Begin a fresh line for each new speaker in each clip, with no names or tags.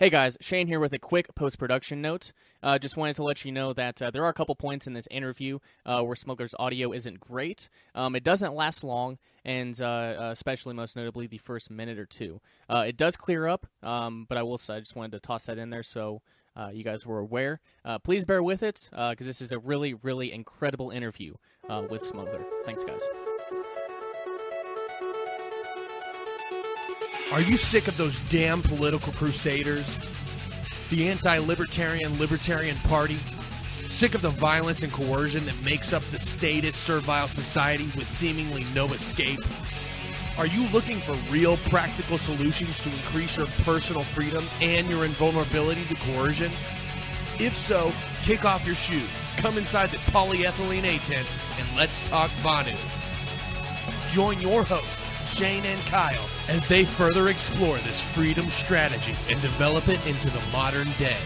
Hey guys, Shane here with a quick post production note. Uh, just wanted to let you know that uh, there are a couple points in this interview uh, where Smuggler's audio isn't great. Um, it doesn't last long, and uh, uh, especially most notably the first minute or two. Uh, it does clear up, um, but I will say I just wanted to toss that in there so you guys were aware. please bear with it because this is a really, really incredible interview with Smuggler. Thanks, guys.
Are you sick of those damn political crusaders? The anti libertarian Libertarian Party? Sick of the violence and coercion that makes up the statist servile society with seemingly no escape? Are you looking for real practical solutions to increase your personal freedom and your invulnerability to coercion? If so, kick off your shoes, come inside the polyethylene A tent, and let's talk Vonu. Join your hosts Shane and Kyle as they further explore this freedom strategy and develop it into the modern day.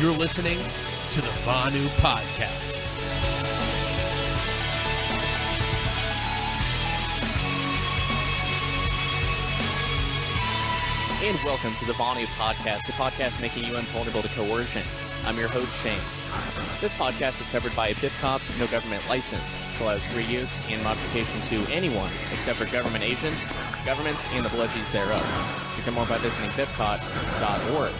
You're listening to the Vonu Podcast.
And welcome to the Vonu Podcast, the podcast making you invulnerable to coercion. I'm your host, Shane. This podcast is covered by a BitCops no government license, so allows reuse and modification to anyone except for government agents, governments, and the bludgies thereof. You can more by visiting bitcot.org.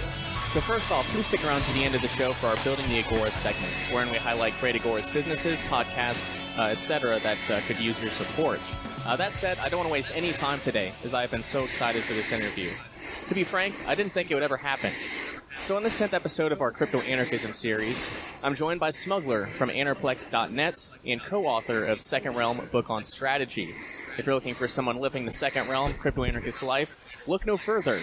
So first off, please stick around to the end of the show for our Building the Agora segments, wherein we highlight great Agora's businesses, podcasts, uh, etc. that uh, could use your support. Uh, that said, I don't want to waste any time today, as I have been so excited for this interview. To be frank, I didn't think it would ever happen. So, in this 10th episode of our Crypto Anarchism series, I'm joined by Smuggler from Anarplex.net and co author of Second Realm Book on Strategy. If you're looking for someone living the Second Realm crypto anarchist life, look no further.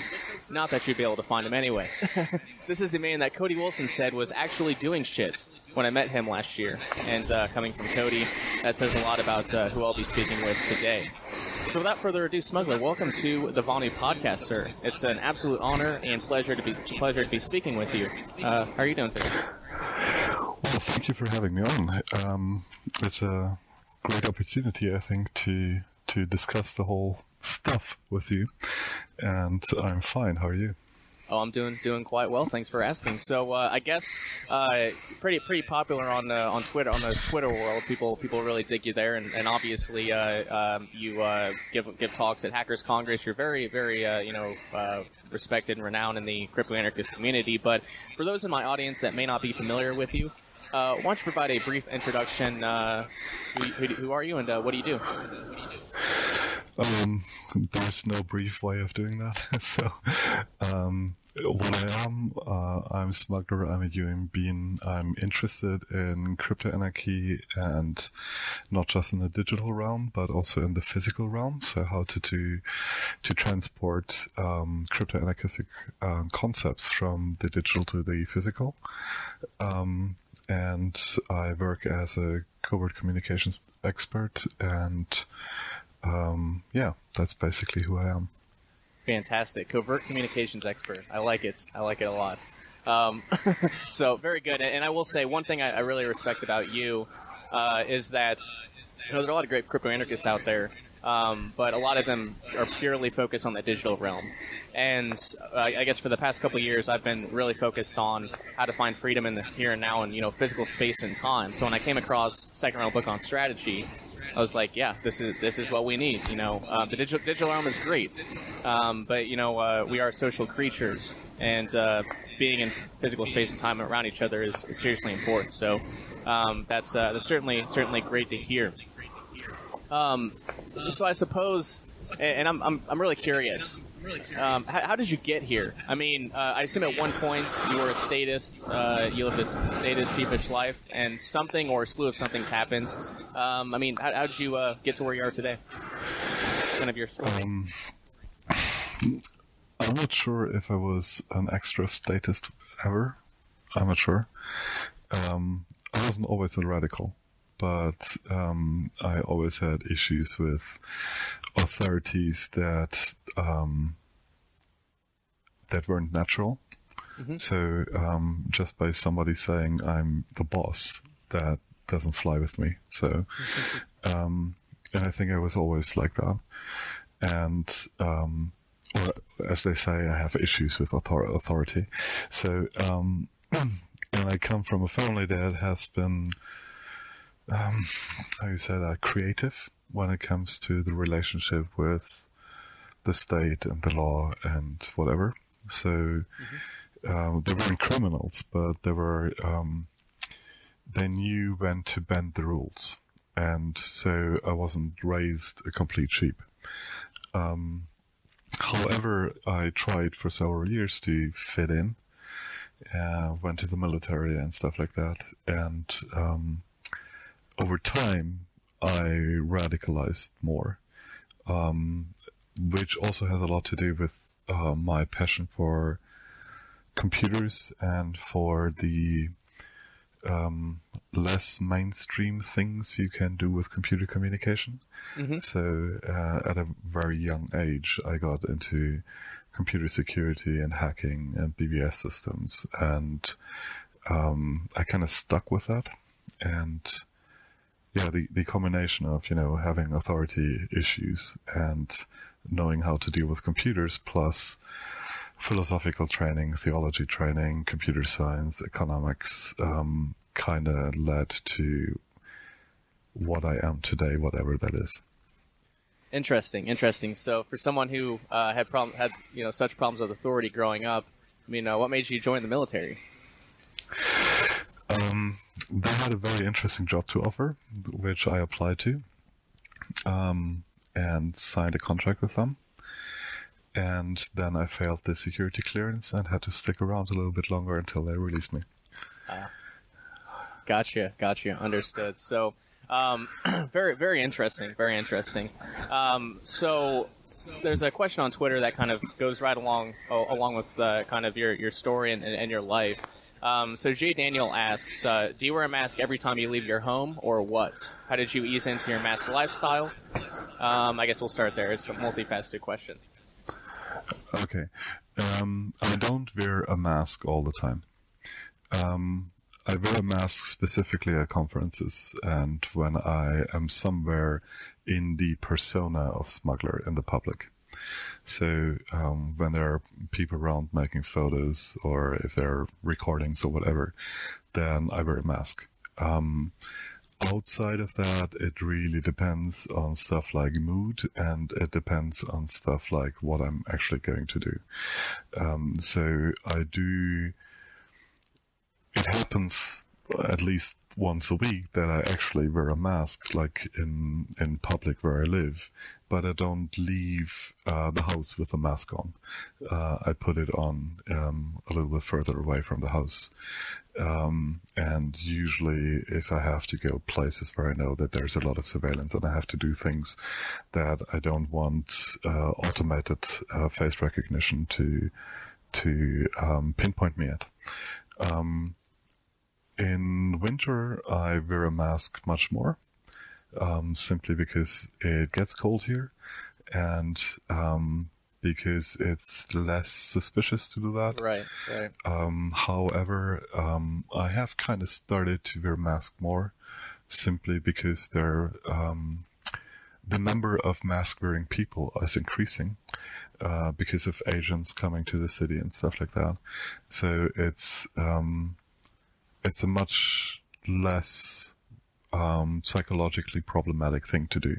Not that you'd be able to find him anyway. this is the man that Cody Wilson said was actually doing shit when I met him last year. And uh, coming from Cody, that says a lot about uh, who I'll be speaking with today. So without further ado, Smuggler, welcome to the Vonu podcast, sir. It's an absolute honor and pleasure to be pleasure to be speaking with you. Uh, how are you doing today?
Well, thank you for having me on. Um, it's a great opportunity, I think, to to discuss the whole stuff with you, and I'm fine. How are you?
Oh, I'm doing doing quite well. Thanks for asking. So uh, I guess uh, pretty pretty popular on uh, on Twitter on the Twitter world. People people really dig you there, and, and obviously uh, um, you uh, give give talks at Hackers Congress. You're very very uh, you know respected and renowned in the crypto anarchist community. But for those in my audience that may not be familiar with you, why don't you provide a brief introduction? Who, who, who, are you, and what do you do?
Um, there's no brief way of doing that. so, um, what I am, uh, I'm smuggler. I'm a human being. I'm interested in crypto anarchy and not just in the digital realm, but also in the physical realm. So, how to do to transport um, crypto anarchistic um, concepts from the digital to the physical. Um, and I work as a covert communications expert and um, yeah, that's basically who I am.
Fantastic. Covert communications expert. I like it. I like it a lot. Um, so, very good. And I will say, one thing I, really respect about you uh, is that you know, there are a lot of great crypto anarchists out there, um, but a lot of them are purely focused on the digital realm. And uh, I guess for the past couple years, I've been really focused on how to find freedom in the here and now and you know physical space and time. So when I came across Second Realm Book on Strategy, I was like, yeah, this is this is what we need. You know, uh, the digital digital realm is great, um, but you know, uh, we are social creatures, and uh, being in physical space and time around each other is, is seriously important. So um, that's uh, that's certainly certainly great to hear. Um, so I suppose, and I'm, I'm I'm really curious. Um, how, how, did you get here? I mean, uh, I assume at one point you were a statist, uh, you lived a statist, sheepish life, and something or a slew of somethings happened. Um, I mean, how, how, did you uh, get to where you are today? Kind of your story. Um,
I'm not sure if I was an extra statist ever. I'm not sure. Um, I wasn't always a radical but um, I always had issues with authorities that um, that weren't natural. Mm-hmm. So um, just by somebody saying I'm the boss, that doesn't fly with me. So mm-hmm. and I think I was always like that. And um, or as they say, I have issues with author- authority. So, um, and I come from a family that has been, um, how you say that, creative when it comes to the relationship with the state and the law and whatever. So, mm-hmm. um, they weren't criminals, but they were, um, they knew when to bend the rules. And so I wasn't raised a complete sheep. Um, However, I tried for several years to fit in, uh, went to the military and stuff like that, and um, over time I radicalized more, um, which also has a lot to do with uh, my passion for computers and for the um, less mainstream things you can do with computer communication. Mm-hmm. So uh, at a very young age, I got into computer security and hacking and BBS systems, and um, I kind of stuck with that. And yeah, the, the combination of you know having authority issues and knowing how to deal with computers plus philosophical training, theology training, computer science, economics, um, kind of led to what I am today, whatever that is.
Interesting, interesting. So, for someone who uh, had problem, had you know such problems with authority growing up, I mean, uh, what made you join the military?
Um, they had a very interesting job to offer, which I applied to, um, and signed a contract with them. And then I failed the security clearance and had to stick around a little bit longer until they released me.
Uh, gotcha, gotcha, understood. So, um, very, very interesting, very interesting. Um, so, there's a question on Twitter that kind of goes right along along with uh, kind of your, your story and, and your life. Um, so Jay Daniel asks, uh, do you wear a mask every time you leave your home, or what? How did you ease into your mask lifestyle? Um, I guess we'll start there. It's a multifaceted question.
Okay. Um, I don't wear a mask all the time. Um, I wear a mask specifically at conferences and when I am somewhere in the persona of smuggler in the public. So um, when there are people around making photos or if there are recordings or whatever, then I wear a mask. Um, outside of that, it really depends on stuff like mood and it depends on stuff like what I'm actually going to do. Um, so I do, it happens at least once a week that I actually wear a mask, like in, in public where I live, but I don't leave uh, the house with a mask on. Uh, I put it on um, a little bit further away from the house. Um, and usually, if I have to go places where I know that there's a lot of surveillance and I have to do things that I don't want uh, automated uh, face recognition to to um, pinpoint me at. Um, in winter, I wear a mask much more, um, simply because it gets cold here, and um, because it's less suspicious to do that.
Right, right.
Um, however, um, I have kind of started to wear mask more, simply because there, um, the number of mask wearing people is increasing. Uh, because of Asians coming to the city and stuff like that, so it's um, it's a much less um, psychologically problematic thing to do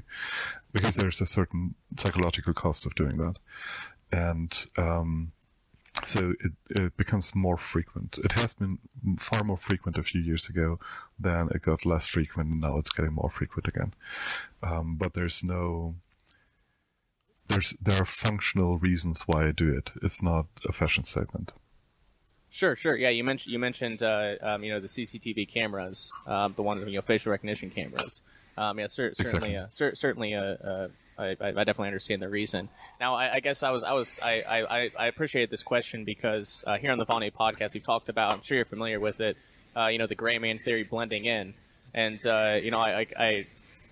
because there's a certain psychological cost of doing that. And um, so it, it becomes more frequent. It has been far more frequent a few years ago, then it got less frequent, and now it's getting more frequent again. Um, but there's no there's there are functional reasons why I do it. It's not a fashion statement.
Sure, sure. Yeah, you mentioned you mentioned uh, um, you know the CCTV cameras, um, the ones you know facial recognition cameras. Um, yeah, cer- certainly, uh, cer- certainly, uh, uh I, I, definitely understand the reason. Now, I, I, guess I was, I was, I, I, I appreciate this question because uh, here on the Vonu podcast, we've talked about. I'm sure you're familiar with it. Uh, you know, the gray man theory blending in, and you know, I, I,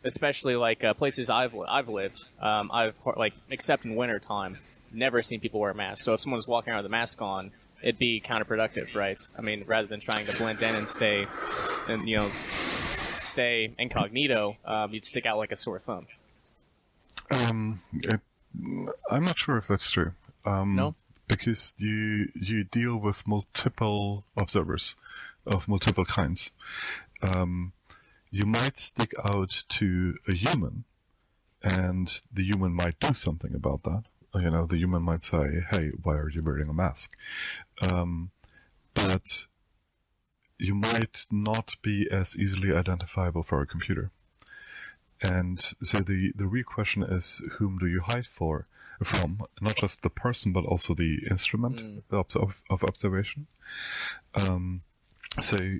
especially like places I've I've lived, um, I've like except in winter time, never seen people wear masks. So if someone's walking around with a mask on, it'd be counterproductive, right? I mean, rather than trying to blend in and stay, and you know, stay incognito, um, you'd stick out like a sore thumb.
Um, it, I'm not sure if that's true. Um,
No?
because you you deal with multiple observers of multiple kinds. Um, you might stick out to a human, and the human might do something about that. You know, the human might say, "Hey, why are you wearing a mask?" Um, but you might not be as easily identifiable for a computer. And so the, the real question is, whom do you hide for from? Not just the person, but also the instrument of, of, of observation. Um, so,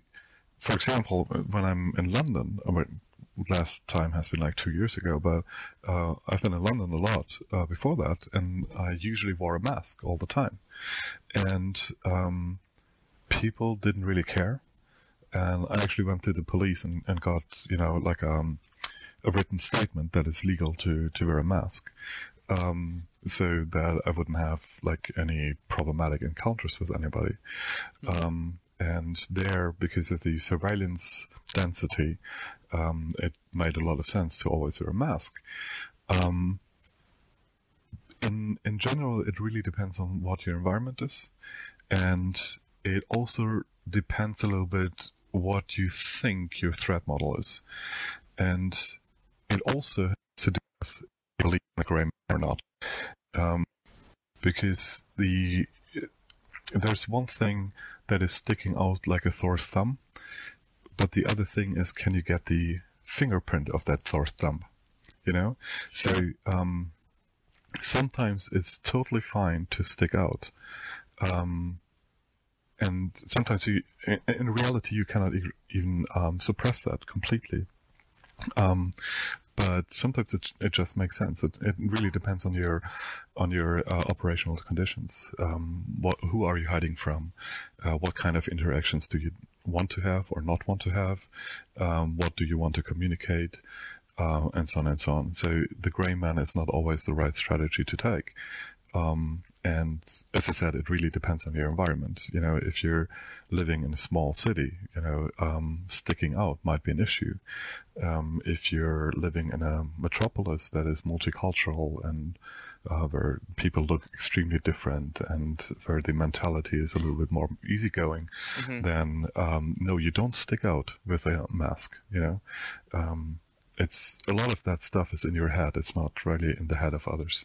for example, when I'm in London, I mean, last time has been like two years ago, but uh, I've been in London a lot uh, before that, and I usually wore a mask all the time. And um, people didn't really care. And I actually went to the police and, and got, you know, like um, a written statement that it's legal to, to wear a mask. Um, so that I wouldn't have like any problematic encounters with anybody. Um, and there, because of the surveillance density, um, it made a lot of sense to always wear a mask. Um, in in general, it really depends on what your environment is, and it also depends a little bit what you think your threat model is, and it also has to do with believe in the gray or not, um, because the there's one thing that is sticking out like a Thor's thumb, but the other thing is, can you get the fingerprint of that Thor's thumb? You know, so um, sometimes it's totally fine to stick out. Um, and sometimes you, in, reality, you cannot even um, suppress that completely. Um, but sometimes it, it just makes sense. It, it really depends on your on your uh, operational conditions. Um, what who are you hiding from? Uh, what kind of interactions do you want to have or not want to have? Um, what do you want to communicate? Uh, and so on and so on. So the gray man is not always the right strategy to take. Um, and as I said, it really depends on your environment. You know, if you're living in a small city, you know, um, sticking out might be an issue. Um, if you're living in a metropolis that is multicultural and uh, where people look extremely different and where the mentality is a little bit more easygoing, then um, no, you don't stick out with a mask. You know, um, it's a lot of that stuff is in your head. It's not really in the head of others.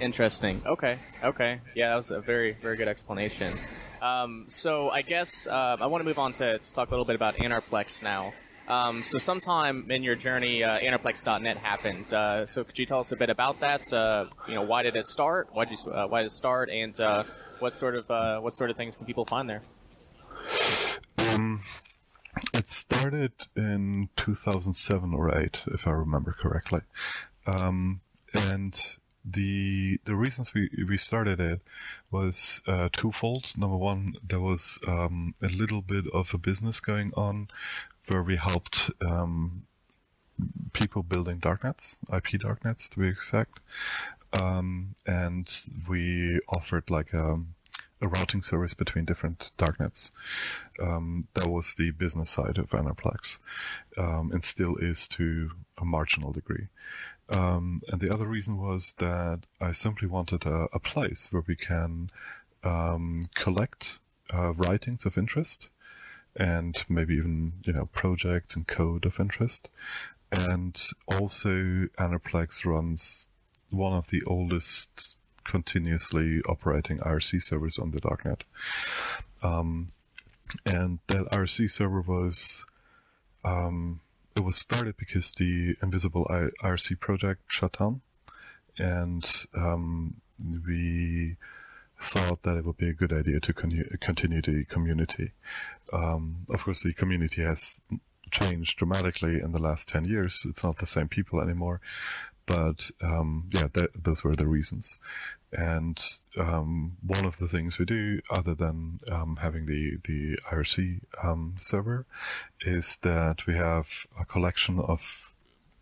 Interesting. Okay. Okay. Yeah, that was a very, very good explanation. Um, so I guess uh, I want to move on to, to talk a little bit about Anarplex now. Um, so sometime in your journey, uh, Anarplex.net happened. Uh, so could you tell us a bit about that? Uh, you know, why did it start? Why did you, uh, why did it start? And uh, what sort of uh, what sort of things can people find there?
Um, it started in 2007 or 8, if I remember correctly. Um, and the the reasons we, we started it was uh, twofold. Number one, there was um, a little bit of a business going on where we helped um, people building darknets, IP darknets to be exact. Um, and we offered like a, a routing service between different darknets. Um, that was the business side of Anarplex, um, and still is to a marginal degree. Um, and the other reason was that I simply wanted a, a place where we can um, collect uh, writings of interest and maybe even you know projects and code of interest. And also, Anarplex runs one of the oldest continuously operating IRC servers on the darknet. Um, and that IRC server was um, it was started because the Invisible IRC project shut down, and um, we thought that it would be a good idea to con- continue the community. Um, of course, the community has changed dramatically in the last 10 years. It's not the same people anymore. But um, yeah, th- those were the reasons. And um, one of the things we do, other than um, having the, the IRC um, server, is that we have a collection of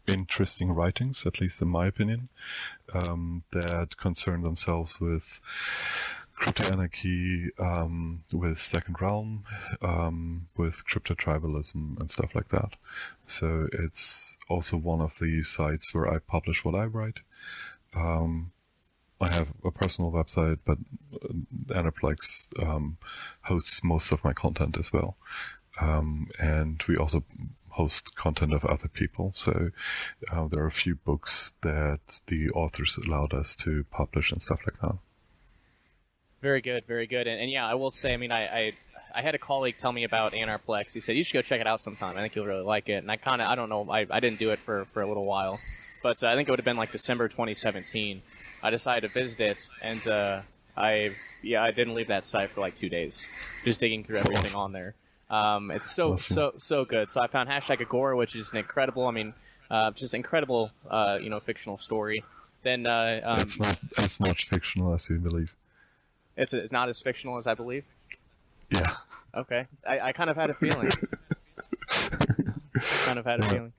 interesting writings, at least in my opinion, um, that concern themselves with crypto anarchy um, with Second Realm, um, with crypto tribalism and stuff like that. So it's also one of the sites where I publish what I write. Um, I have a personal website, but Anarplex um, hosts most of my content as well. Um, and we also host content of other people. So uh, there are a few books that the authors allowed us to publish and stuff like that.
Very good, very good. And, and yeah, I will say, I mean, I, I, I had a colleague tell me about Anarplex. He said you should go check it out sometime. I think you'll really like it. And I kind of, I don't know, I, I didn't do it for for a little while, but uh, I think it would have been like December 2017. I decided to visit it, and uh, I yeah, I didn't leave that site for like two days, just digging through everything on there. Um, it's so so so good. So I found hashtag Agora, which is an incredible. I mean, uh, just incredible. Uh, you know, fictional story. Then uh, um,
it's not as much fictional as you believe.
It's it's not as fictional as I believe.
Yeah.
Okay, I, I kind of had a feeling. kind of had a
Yeah.
feeling.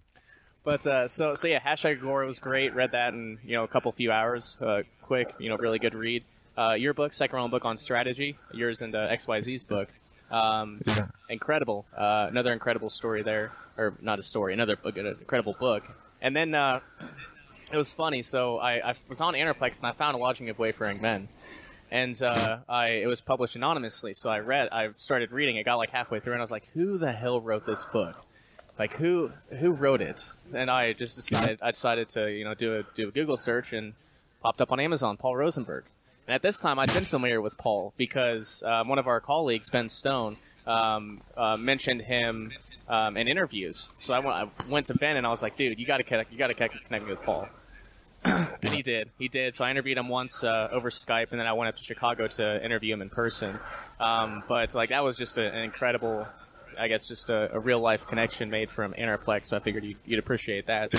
But uh, so so yeah, hashtag Agora was great. Read that in you know a couple few hours. Uh, quick, you know, really good read. Uh, your book, Second Realm Book on Strategy. Yours and uh, XYZ's book. Um,
Yeah.
incredible. Uh, another incredible story there, or not a story, another book, an incredible book. And then uh, it was funny. So I, I was on Anarplex and I found a lodging of wayfaring men, and uh, I it was published anonymously. So I read, I started reading. it, got like halfway through, and I was like, "Who the hell wrote this book? Like who who wrote it?" And I just decided I decided to you know do a do a Google search and popped up on Amazon, Paul Rosenberg. And at this time, I'd been familiar with Paul because um, one of our colleagues, Ben Stone, um, uh, mentioned him um, in interviews. So I went, I went to Ben and I was like, "Dude, you got to you got to connect me with Paul." and he did. He did. So I interviewed him once uh, over Skype, and then I went up to Chicago to interview him in person. Um, but it's like that was just a, an incredible, I guess, just a, a real life connection made from Anarplex. So I figured you'd, you'd appreciate that.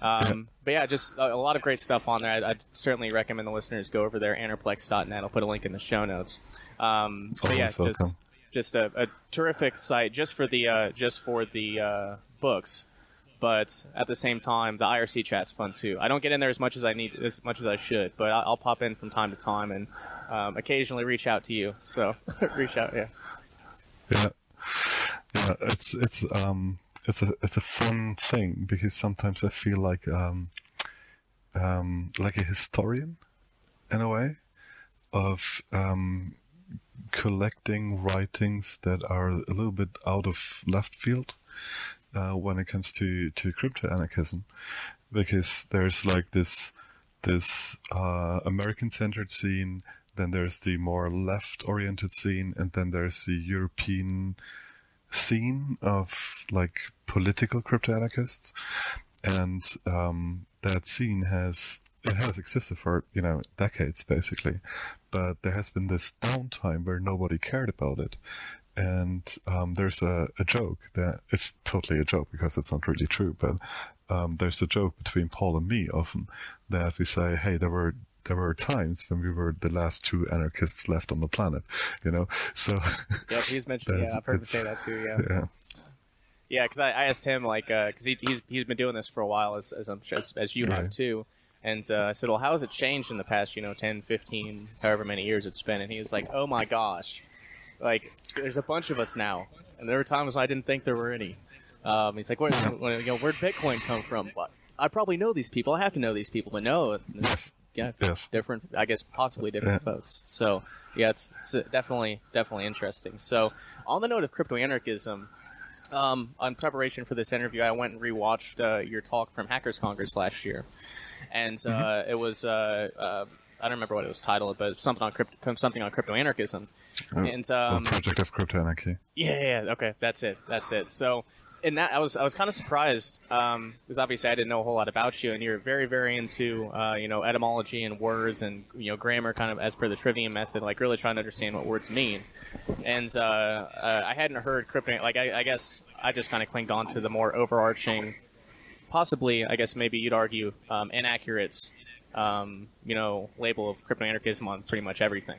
Um, but yeah, just a, a lot of great stuff on there. I'd, I'd certainly recommend the listeners go over there, anarplex.net. I'll put a link in the show notes. Um, but yeah,
Always
just
welcome.
just a, a terrific site just for the uh, just for the uh, books. But at the same time, the IRC chat's fun too. I don't get in there as much as I need, as much as I should, but I'll, I'll pop in from time to time and um, occasionally reach out to you. So reach out, yeah.
Yeah, yeah. It's it's um it's a it's a fun thing because sometimes I feel like um um like a historian in a way of um collecting writings that are a little bit out of left field uh, when it comes to to crypto anarchism because there's like this this uh, American centered scene, then there's the more left oriented scene, and then there's the European scene of like political crypto anarchists. And um, that scene has it has existed for you know decades basically, but there has been this downtime where nobody cared about it. And um, there's a, a joke that it's totally a joke because it's not really true, but um, there's a joke between Paul and me often that we say, "Hey, there were there were times when we were the last two anarchists left on the planet," you know. So
yeah, he's mentioned. Yeah, I've heard him say that too. Yeah.
yeah,
Yeah, because I, I asked him like because he, he's he's been doing this for a while as as, as, as you have too, and uh, I said, well, how has it changed in the past you know 10, 15, however many years it's been? And he was like, oh my gosh, like there's a bunch of us now, and there were times I didn't think there were any. Um, he's like, where, where- you know, where'd Bitcoin come from? But I probably know these people. I have to know these people, but no,
yes,
yeah,
yes,
different i guess possibly different
Yeah.
folks so yeah it's, it's definitely definitely interesting so on the note of crypto anarchism um, on preparation for this interview i went and rewatched uh, your talk from hackers congress last year and uh,
Mm-hmm.
it was uh, uh, i don't remember what it was titled but something on crypto something on crypto anarchism
Oh,
and
the
um,
project of crypto anarchy.
yeah, yeah, yeah, okay, that's it, that's it. So, in that, I was I was kind of surprised um, because obviously I didn't know a whole lot about you, and you're very very into uh, you know etymology and words and you know grammar, kind of as per the Trivium method, like really trying to understand what words mean. And uh, uh, I hadn't heard crypto, like I, I guess I just kind of clinged on to the more overarching, possibly I guess maybe you'd argue um, inaccurate, um, you know, label of crypto anarchism on pretty much everything.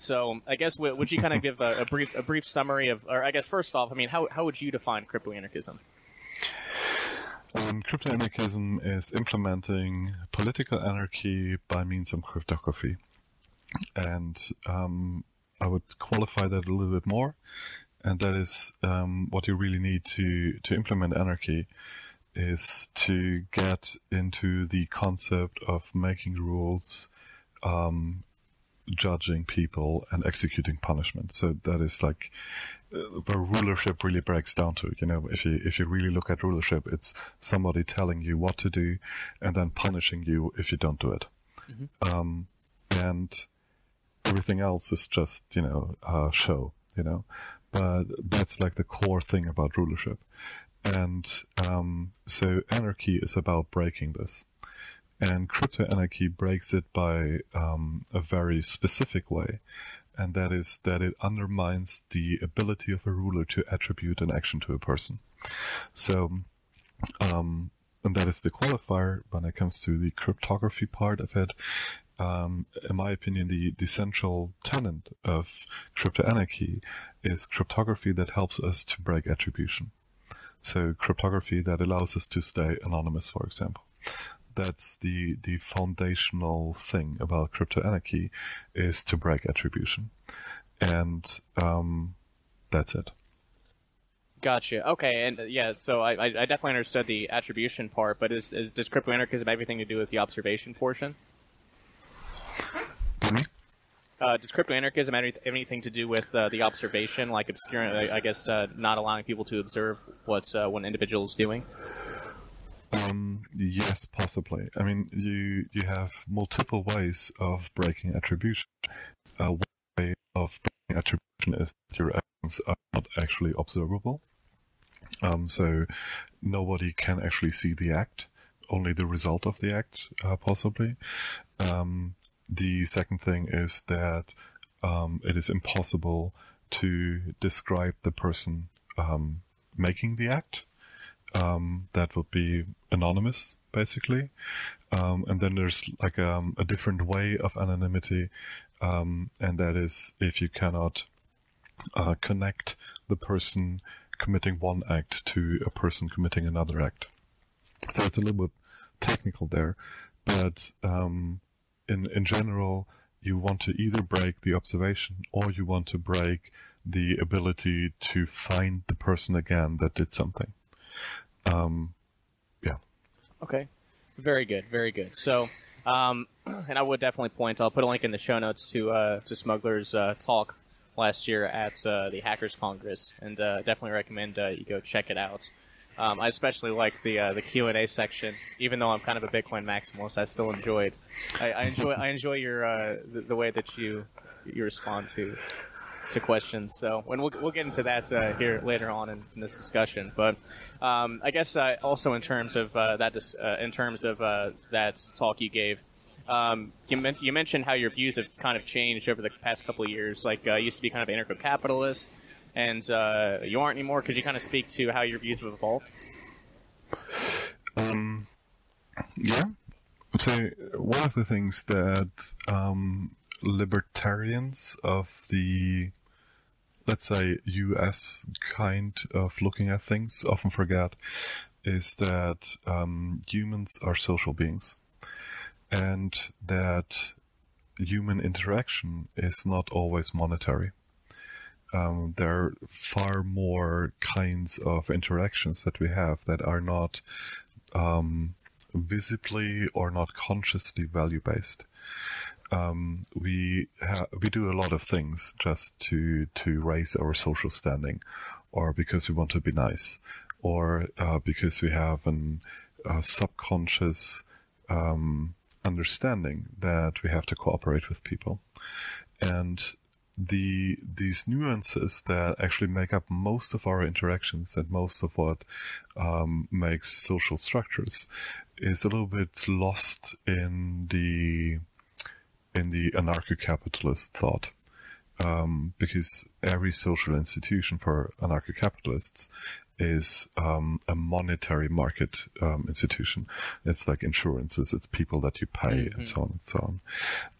So I guess w- would you kind of give a, a brief a brief summary of, or I guess first off, I mean, how how would you define crypto anarchism?
Um, crypto anarchism is implementing political anarchy by means of cryptography. and um, I would qualify that a little bit more, and that is um, what you really need to to implement anarchy is to get into the concept of making rules, um, judging people, and executing punishment. So that is like uh, where rulership really breaks down to. You know, if you if you really look at rulership, it's somebody telling you what to do, and then punishing you if you don't do it. Um, and everything else is just you know a show. You know, but that's like the core thing about rulership. And um, so anarchy is about breaking this. And crypto anarchy breaks it by um, a very specific way. And that is that it undermines the ability of a ruler to attribute an action to a person. So, um, and that is the qualifier when it comes to the cryptography part of it. Um, in my opinion, the, the central tenet of crypto anarchy is cryptography that helps us to break attribution. So cryptography that allows us to stay anonymous, for example. That's the, the foundational thing about crypto anarchy is to break attribution. And, um, that's it.
Gotcha. Okay, and uh, yeah, so I, I definitely understood the attribution part, but is, is does crypto anarchism have anything to do with the observation portion? Uh, does crypto anarchism have anything to do with uh, the observation, like obscuring, I I guess, uh, not allowing people to observe what uh, one individual is doing?
Um, yes, possibly. I mean, you you have multiple ways of breaking attribution. Uh, one way of breaking attribution is that your actions are not actually observable. Um, so nobody can actually see the act, only the result of the act, uh, possibly. Um, the second thing is that um, it is impossible to describe the person um, making the act. Um, that would be anonymous, basically. Um, and then there's like um, a different way of anonymity, um, and that is if you cannot uh, connect the person committing one act to a person committing another act. So it's a little bit technical there, but um, in in general, you want to either break the observation or you want to break the ability to find the person again that did something. Um, yeah.
Okay. Very good. Very good. So, um, and I would definitely point. I'll put a link in the show notes to uh, to Smuggler's uh, talk last year at uh, the Hackers Congress, and uh, definitely recommend uh, you go check it out. Um, I especially like the uh, the Q and A section. Even though I'm kind of a Bitcoin maximalist, I still enjoyed. I, I enjoy I enjoy your the, the way that you you respond to to questions. So when we'll, we'll get into that uh, here later on in, in this discussion. But um, I guess uh, also in terms of uh, that dis- uh, in terms of uh, that talk you gave, um, you, men- you mentioned how your views have kind of changed over the past couple of years. Like uh, you used to be kind of an anarcho-capitalist, and uh, you aren't anymore. Could you kind of speak to how your views have evolved?
Um, yeah. So one of the things that um, libertarians of the, let's say, U.S. kind of looking at things often forget is that um, humans are social beings, and that human interaction is not always monetary. Um, there are far more kinds of interactions that we have that are not um, visibly or not consciously value based. Um, we ha- we do a lot of things just to to raise our social standing, or because we want to be nice, or uh, because we have an uh, subconscious um, understanding that we have to cooperate with people, and the these nuances that actually make up most of our interactions and most of what um, makes social structures is a little bit lost in the in the anarcho-capitalist thought. Um, because every social institution for anarcho-capitalists is um, a monetary market um, institution. It's like insurances, it's people that you pay, and so on and so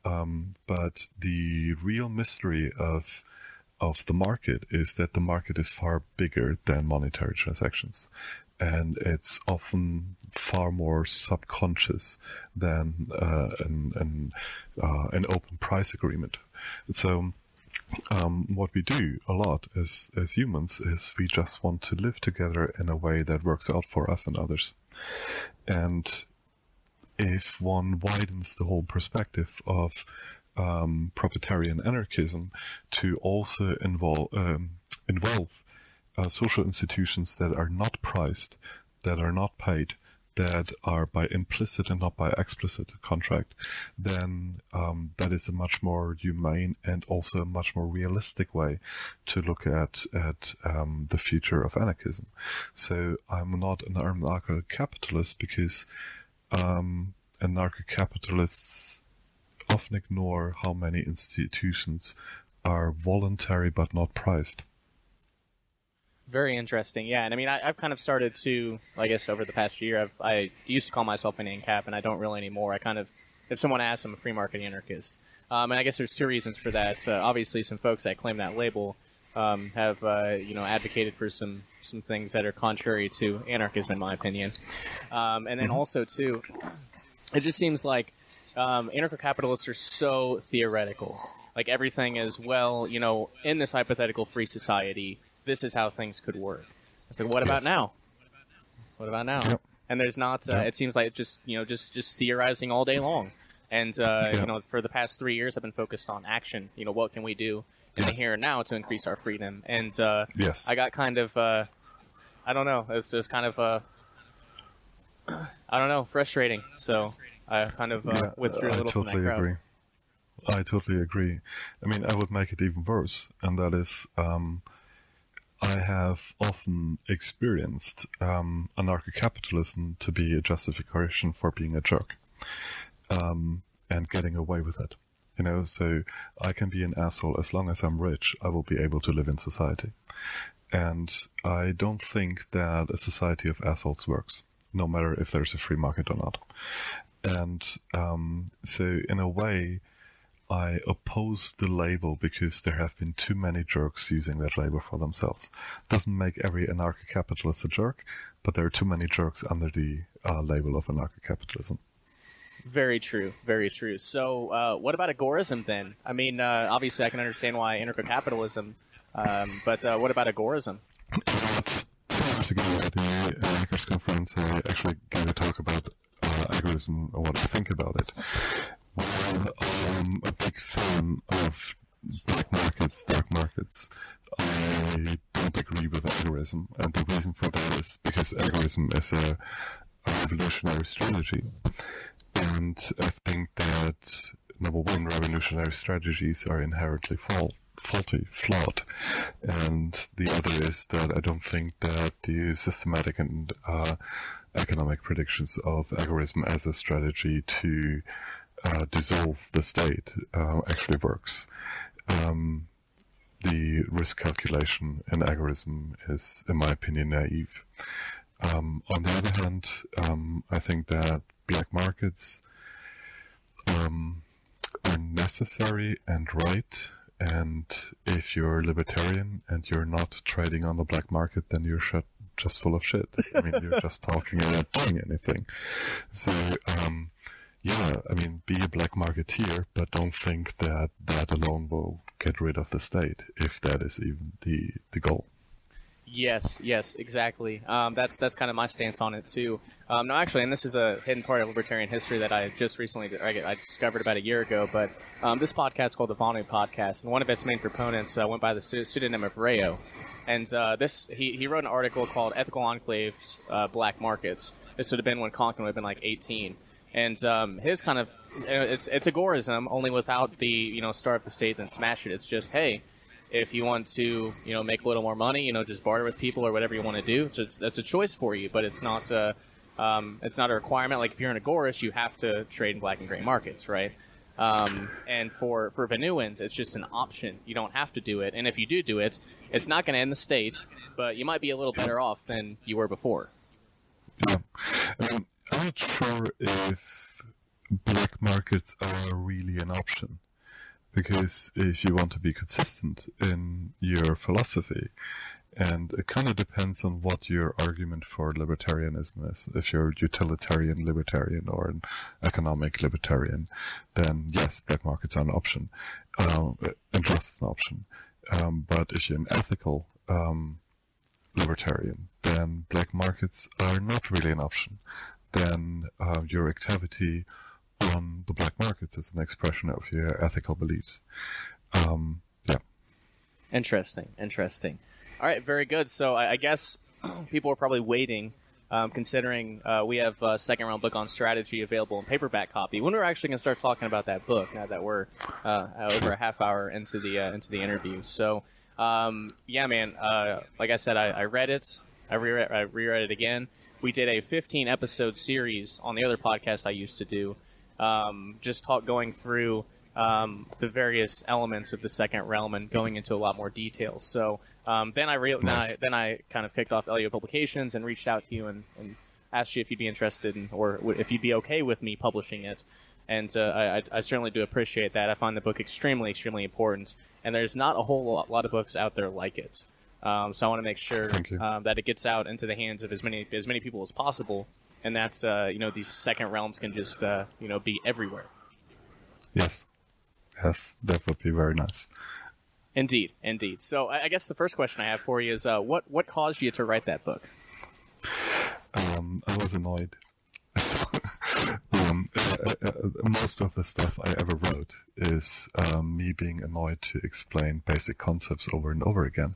on. Um, but the real mystery of of the market is that the market is far bigger than monetary transactions. And it's often far more subconscious than uh, an an, uh, an open price agreement. So. Um, what we do a lot as as humans is we just want to live together in a way that works out for us and others, and if one widens the whole perspective of um, proprietarian anarchism to also involve um, involve uh, social institutions that are not priced, that are not paid, that are by implicit and not by explicit contract, then um, that is a much more humane and also a much more realistic way to look at at um, the future of anarchism. So I'm not an anarcho-capitalist because um, anarcho-capitalists often ignore how many institutions are voluntary but not priced.
Very interesting. Yeah, and I mean, I, have kind of started to, I guess, over the past year, I've, I used to call myself an ANCAP, and I don't really anymore. I kind of, if someone asks, I'm a free market anarchist. Um, and I guess there's two reasons for that. Uh, obviously, some folks that claim that label um, have, uh, you know, advocated for some some things that are contrary to anarchism, in my opinion. Um, and then mm-hmm. also, too, it just seems like um, anarcho-capitalists are so theoretical. Like everything is well, you know, in this hypothetical free society, this is how things could work. I said, what about yes. now? What about now? Yep. And there's not. Uh, yep. It seems like just you know just just theorizing all day long. And uh, yep. you know, for the past three years, I've been focused on action. You know, what can we do in yes. the here and now to increase our freedom? And uh,
yes,
I got kind of. Uh, I don't know. It's just kind of. Uh, I don't know, frustrating. So I kind of uh, yeah, withdrew a little
I totally
from that
agree. I totally agree. I mean, I would make it even worse, and that is, um, I have often experienced um, anarcho-capitalism to be a justification for being a jerk um, and getting away with it. You know, so I can be an asshole as long as I'm rich. I will be able to live in society, and I don't think that a society of assholes works, no matter if there's a free market or not. And um, so, in a way, I oppose the label because there have been too many jerks using that label for themselves. Doesn't make every anarcho-capitalist a jerk, but there are too many jerks under the uh, label of anarcho-capitalism.
Very true, very true. So, uh, what about agorism then? I mean, uh, obviously, I can understand why anarcho-capitalism, um, but uh, what about agorism?
At the Anarchist conference, I actually gave a talk about agorism or what I think about it. While I'm a big fan of black markets, dark markets, I don't agree with agorism. And the reason for that is because agorism is a, a revolutionary strategy. And I think that number one, revolutionary strategies are inherently fault, faulty, flawed. And the other is that I don't think that the systematic and uh, economic predictions of agorism as a strategy to uh, dissolve the state uh, actually works. Um, the risk calculation in agorism is, in my opinion, naive. Um, on the other hand, um, I think that black markets um, are necessary and right. And if you're libertarian and you're not trading on the black market, then you're just full of shit. I mean, you're just talking and not doing anything. So, um, yeah, I mean, be a black marketeer, but don't think that that alone will get rid of the state, if that is even the, the goal.
Yes, yes, exactly. Um, that's that's kind of my stance on it too. Um, no, actually, and this is a hidden part of libertarian history that I just recently I, discovered about a year ago. But um, this podcast called the Vonu Podcast, and one of its main proponents uh, went by the pseudonym of Rayo, and uh, this he, he wrote an article called "Ethical Enclaves, uh, Black Markets." This would have been when Konkin would have been like 18, and um, his kind of it's it's agorism only without the you know start the state then smash it. It's just hey, if you want to you know make a little more money, you know just barter with people or whatever you want to do. So it's that's a choice for you, but it's not a um, it's not a requirement. Like if you're an agorist, you have to trade in black and gray markets, right? Um, and for for Vonuans, it's just an option. You don't have to do it, and if you do do it, it's not going to end the state, but you might be a little better off than you were before.
Yeah. Um, not sure if black markets are really an option. Because if you want to be consistent in your philosophy And it kind of depends on what your argument for libertarianism is. If you're a utilitarian libertarian or an economic libertarian, then yes, black markets are an option, uh, and just an option. Um, but if you're an ethical um, libertarian, then black markets are not really an option. Then uh, your activity on the black markets is an expression of your ethical beliefs. Um, yeah.
Interesting. Interesting. All right. Very good. So I, I guess people are probably waiting. Um, considering uh, we have a Second Realm Book on Strategy available in paperback copy. When we're actually going to start talking about that book, now that we're uh, over a half hour into the uh, into the interview. So um, yeah, man. Uh, like I said, I, I read it. I reread, I reread it again. We did a 15 episode series on the other podcast I used to do, um, just talk going through um, the various elements of the second realm and going into a lot more details. So um, then I re- nice. then I then I kind of picked off Elio Publications and reached out to you and, and asked you if you'd be interested in or if you'd be okay with me publishing it. And uh, I, I, certainly do appreciate that. I find the book extremely, extremely important, and there's not a whole lot, lot of books out there like it. Um, so I want to make sure um, that it gets out into the hands of as many as many people as possible, and that's uh, you know these second realms can just uh, you know be everywhere.
Yes, yes, that would be very nice.
Indeed, indeed. So I, I guess the first question I have for you is, uh, what what caused you to write that book?
Um, I was annoyed. um, uh, uh, most of the stuff I ever wrote is um, me being annoyed to explain basic concepts over and over again.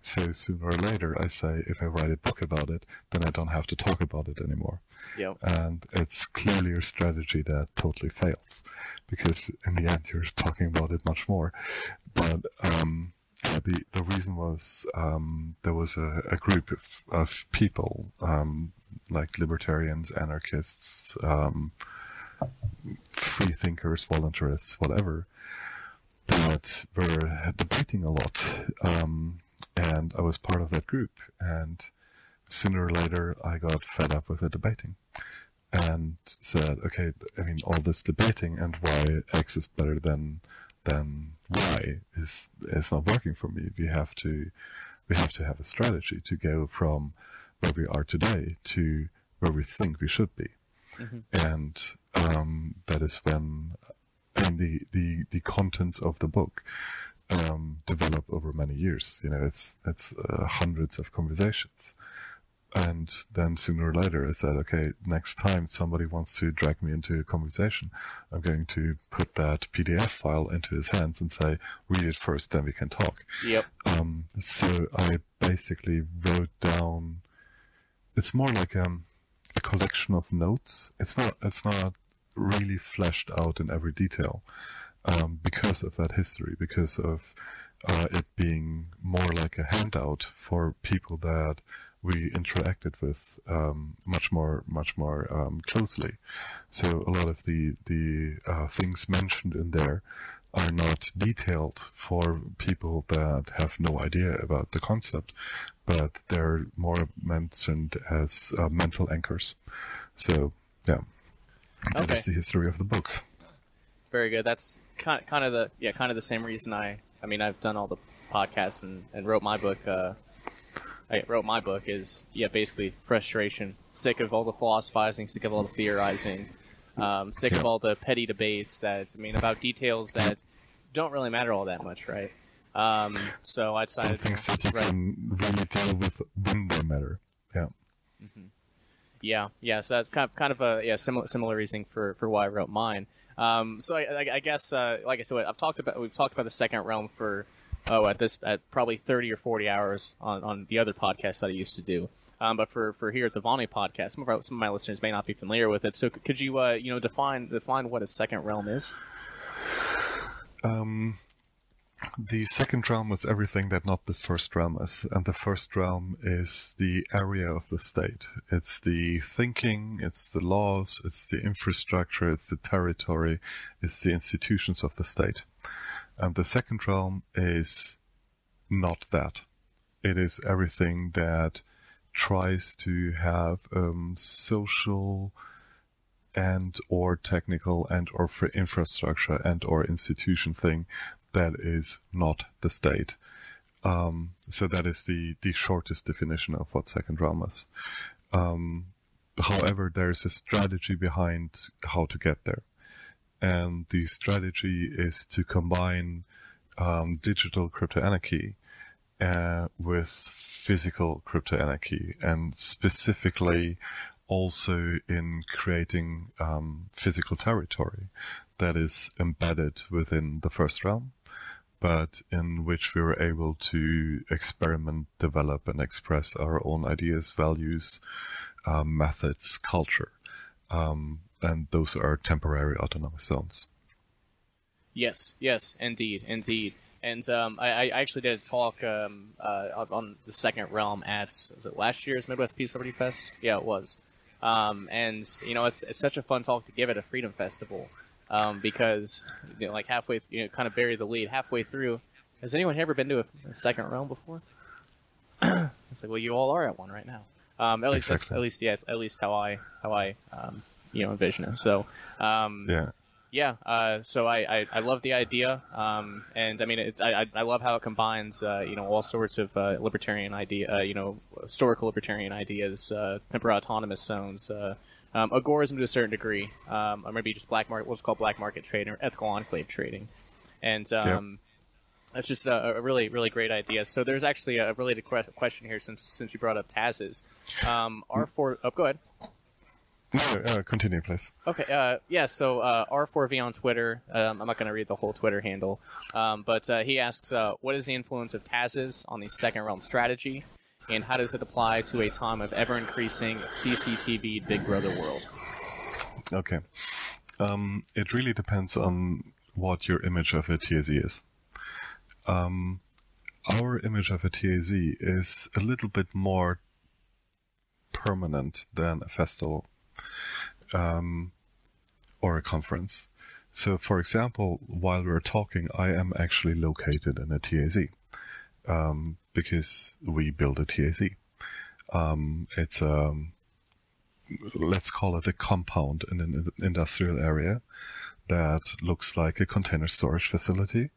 So sooner or later, I say, if I write a book about it, then I don't have to talk about it anymore.
Yep.
And it's clearly a strategy that totally fails because in the end, you're talking about it much more. But um, yeah, the the reason was um, there was a, a group of, of people um, like libertarians, anarchists, um, free thinkers, voluntarists, whatever, that were debating a lot. Um, and I was part of that group. And sooner or later, I got fed up with the debating and said, okay, I mean, all this debating and why X is better than than Y is is not working for me. We have to we have to have a strategy to go from where we are today to where we think we should be. Mm-hmm. And um, that is when and the, the, the contents of the book um, develop over many years. You know, it's it's uh, hundreds of conversations. And then sooner or later, I said, okay, next time somebody wants to drag me into a conversation, I'm going to put that PDF file into his hands and say, read it first, then we can talk.
Yep.
Um, so I basically wrote down, it's more like um, a collection of notes. It's not, it's not really fleshed out in every detail um, because of that history, because of uh, it being more like a handout for people that we interacted with um, much more much more um, closely. So a lot of the the uh, things mentioned in there are not detailed for people that have no idea about the concept, but they're more mentioned as uh, mental anchors. So yeah, okay. that's the history of the book.
Very good. That's kind kind of the yeah kind of the same reason I I mean I've done all the podcasts and, and wrote my book. Uh, I wrote my book is yeah basically frustration, sick of all the philosophizing, sick of all the theorizing, um, sick of all the petty debates that I mean about details that don't really matter all that much, right? Um, so I decided
things that you right. can really deal with when they matter. Yeah.
Mm-hmm. Yeah, yeah. So that's kind of, kind of a yeah similar similar reasoning for for why I wrote mine. Um, so I, I, I guess uh, like I said, I've talked about we've talked about the second realm for oh, at this at probably thirty or forty hours on, on the other podcast that I used to do. Um, but for, for here at the Vonu podcast, some of our, some of my listeners may not be familiar with it. So could you uh, you know define define what a second realm is?
Um, the second realm is everything that not the first realm is, and the first realm is the area of the state. It's the thinking, it's the laws, it's the infrastructure, it's the territory, it's the institutions of the state. And the second realm is not that. It is everything that tries to have um, social and or technical and or for infrastructure and or institution thing that is not the state. Um, so that is the, the shortest definition of what second realm is. Um, however, there's a strategy behind how to get there. And the strategy is to combine um, digital cryptoanarchy uh, with physical crypto anarchy, and specifically also in creating um, physical territory that is embedded within the first realm, but in which we were able to experiment, develop, and express our own ideas, values, um, methods, culture. Um, and those are temporary autonomous zones.
Yes, yes, indeed, indeed. And um, I, I, actually did a talk um, uh, on the second realm at was it last year's Midwest Peace Liberty Fest? Yeah, it was. Um, and you know, it's it's such a fun talk to give at a Freedom Festival um, because you know, like halfway, you know, kind of bury the lead halfway through. Has anyone ever been to a, a second realm before? it's like, well, you all are at one right now. Um, at least, exactly. at least, yeah, at least how I how I um, you know envision it. So, um,
yeah,
yeah. Uh, so I, I, I love the idea, um, and I mean, it, I I love how it combines uh, you know all sorts of uh, libertarian idea, uh, you know, historical libertarian ideas, uh, temporal autonomous zones. Uh, um, agorism to a certain degree, um, or maybe just black market, what's called black market trading or ethical enclave trading, and um, that's just a, a, really really great idea. So there's actually a related question here since since you brought up TAZ's. Um, R4. Oh, go ahead.
No, uh, continue, please.
Okay. Uh, yeah. So uh, R4V on Twitter. Um, I'm not going to read the whole Twitter handle, um, but uh, he asks, uh, "What is the influence of TAZ's on the second realm strategy?" and how does it apply to a time of ever increasing CCTV Big Brother world?
Okay. Um, it really depends on what your image of a TAZ is. Um, our image of a TAZ is a little bit more permanent than a festival um, or a conference. So, for example, while we're talking, I am actually located in a TAZ um, because we build a TAZ. Um, it's a, um, let's call it a compound in an industrial area that looks like a container storage facility,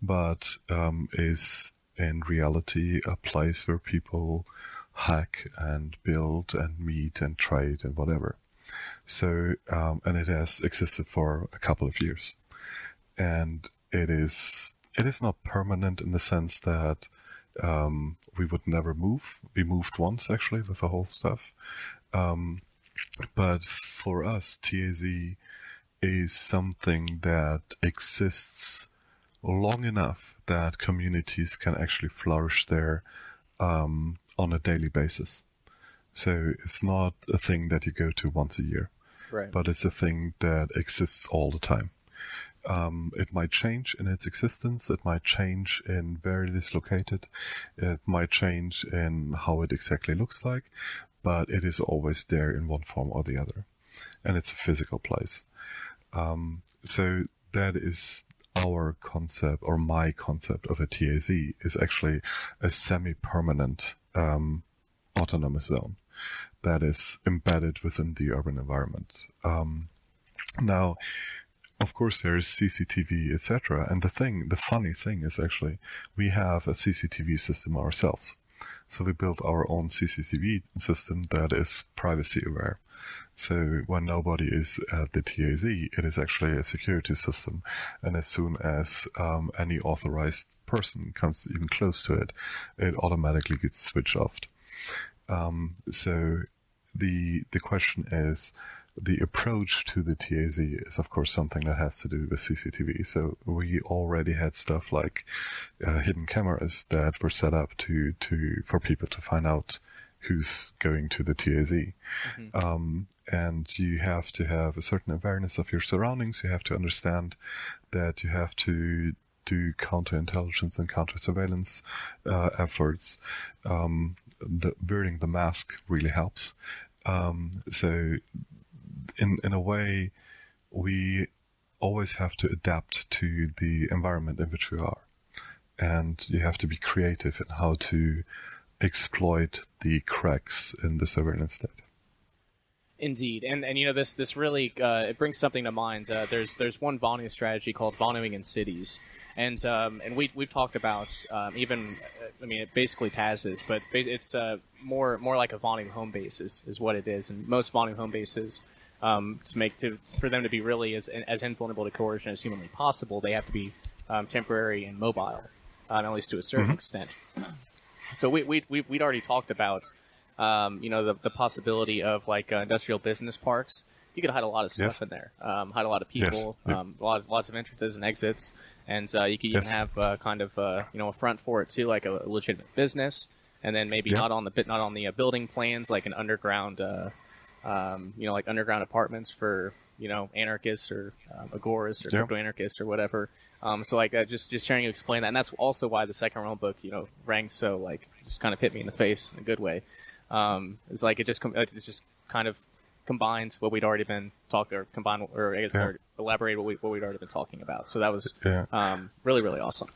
but um, is in reality a place where people hack and build and meet and trade and whatever. So, um, and it has existed for a couple of years, and it is it is not permanent in the sense that um, we would never move. We moved once actually with the whole stuff. Um, but for us, TAZ is something that exists long enough that communities can actually flourish there um, on a daily basis. So it's not a thing that you go to once a year,
right.
but it's a thing that exists all the time. Um, it might change in its existence. It might change in where it is located. It might change in how it exactly looks like, but it is always there in one form or the other. And it's a physical place. Um, so that is our concept or my concept of a TAZ is actually a semi-permanent um, autonomous zone that is embedded within the urban environment. Um, now, of course there is CCTV, etc. And the thing, the funny thing is actually we have a CCTV system ourselves. So we built our own CCTV system that is privacy aware. So when nobody is at the TAZ, it is actually a security system. And as soon as um, any authorized person comes even close to it, it automatically gets switched off. Um, so the the question is, the approach to the TAZ is, of course, something that has to do with CCTV. So we already had stuff like uh, hidden cameras that were set up to, to for people to find out who's going to the TAZ. Mm-hmm. Um, and you have to have a certain awareness of your surroundings. You have to understand that you have to do counterintelligence and counter surveillance uh, efforts. Um, the wearing the mask really helps. Um, so in in a way, we always have to adapt to the environment in which we are, and you have to be creative in how to exploit the cracks in the surveillance state.
Indeed, and and you know this this really uh, it brings something to mind. Uh, there's there's one Vonu strategy called Vonuing in cities, and um, and we we've talked about um, even I mean it basically TAZ is, but it's uh, more more like a Vonu home base is, is what it is, and most Vonu home bases um, to make to for them to be really as as invulnerable to coercion as humanly possible, they have to be um, temporary and mobile, um, at least to a certain mm-hmm. extent. So we we we would already talked about um, you know, the, the possibility of like uh, industrial business parks. You could hide a lot of stuff yes. in there. Um, hide a lot of people, yes. um, a lot lots of entrances and exits, and uh, you could even yes. have uh, kind of uh, you know a front for it too, like a legitimate business, and then maybe not on the bit, not on the uh, building plans, like an underground, uh, um, you know, like underground apartments for you know anarchists or um, agoras or crypto anarchists or whatever. Um, so like just just sharing you explain that, and that's also why the second realm book, you know, rang so like just kind of hit me in the face in a good way. Um, it's like it just it's just kind of combined what we'd already been talking or combined or I guess yeah. elaborate what we what we'd already been talking about. So that was yeah. um, really really awesome.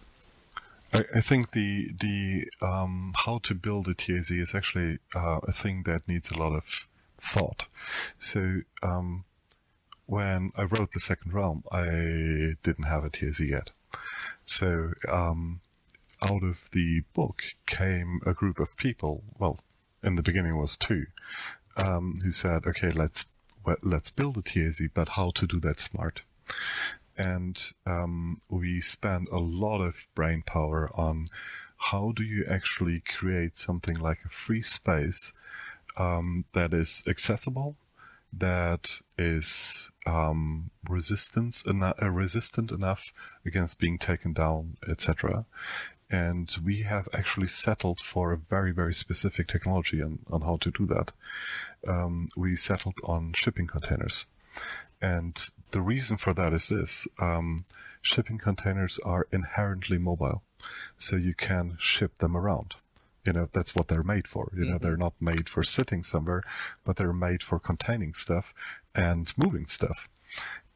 I, I, think the the um, how to build a TAZ is actually uh, a thing that needs a lot of thought. So um, when I wrote the second realm, I didn't have a TAZ yet. So um, out of the book came a group of people, well, in the beginning was two, um, who said, okay, let's let's build a TAZ, but how to do that smart. And um, we spent a lot of brain power on how do you actually create something like a free space um, that is accessible, that is um, resistance ena- uh, resistant enough against being taken down, etc., and we have actually settled for a very very specific technology on, on how to do that. Um, we settled on shipping containers, and the reason for that is this: um, shipping containers are inherently mobile, so you can ship them around. You know that's what they're made for. You mm-hmm. know they're not made for sitting somewhere, but they're made for containing stuff and moving stuff.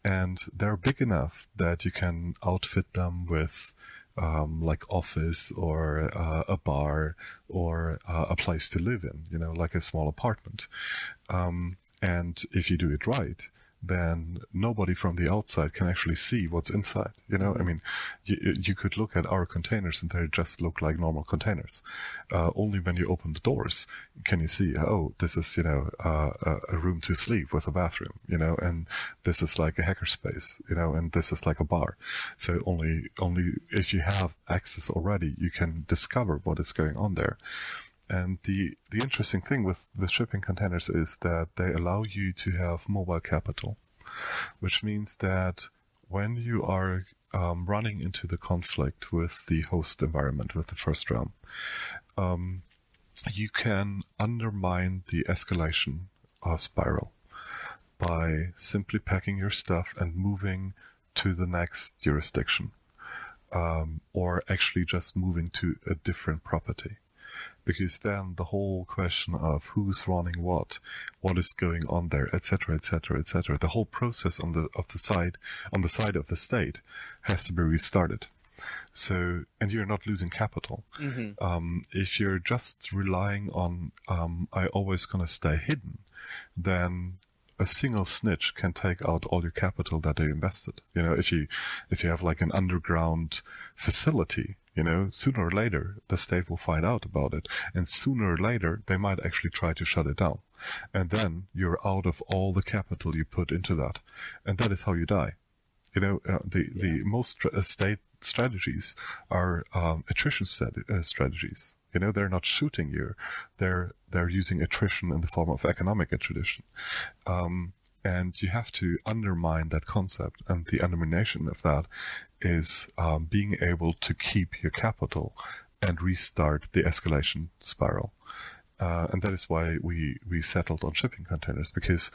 And they're big enough that you can outfit them with um, like office or uh, a bar or uh, a place to live in, you know, like a small apartment. Um, and if you do it right, then nobody from the outside can actually see what's inside. You know, I mm-hmm. mean, you, you could look at our containers and they just look like normal containers. Uh, only when you open the doors can you see, oh, this is, you know, uh, a room to sleep with a bathroom, you know, and this is like a hackerspace, you know, and this is like a bar. So only, only if you have access already, you can discover what is going on there. And the, the interesting thing with, with shipping containers is that they allow you to have mobile capital, which means that when you are um, running into the conflict with the host environment, with the first realm, um, you can undermine the escalation uh, spiral by simply packing your stuff and moving to the next jurisdiction, um, or actually just moving to a different property because then the whole question of who's running what, what is going on there, etc., etc., etc., the whole process on the of the side on the side of the state has to be restarted. So, and you're not losing capital. Mm-hmm. Um, if you're just relying on, um, I always gonna stay hidden, then a single snitch can take out all your capital that they invested. You know, if you, if you have like an underground facility you know, sooner or later, the state will find out about it. And sooner or later, they might actually try to shut it down. And then you're out of all the capital you put into that. And that is how you die. You know, uh, the, yeah. the most uh, state strategies are um, attrition uh, strategies. You know, they're not shooting you. They're, they're using attrition in the form of economic attrition. Um, and you have to undermine that concept. And the undermination of that is um, being able to keep your capital and restart the escalation spiral. Uh, and that is why we, we settled on shipping containers because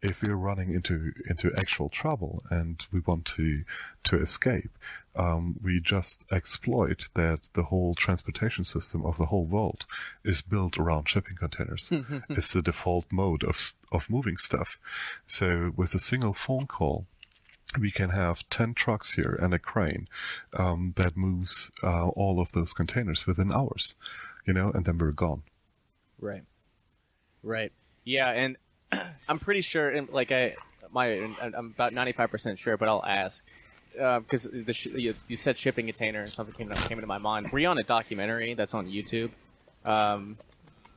if we're running into into actual trouble and we want to to escape, um, we just exploit that the whole transportation system of the whole world is built around shipping containers. it's the default mode of of moving stuff. So with a single phone call, we can have 10 trucks here and a crane um, that moves uh, all of those containers within hours, you know, and then we're gone.
Right. Right. Yeah. And I'm pretty sure. in- Like I, my, I'm about 95 percent sure, but I'll ask because the sh- you, you said shipping container and something came up, came into my mind. Were you on a documentary that's on YouTube? Um,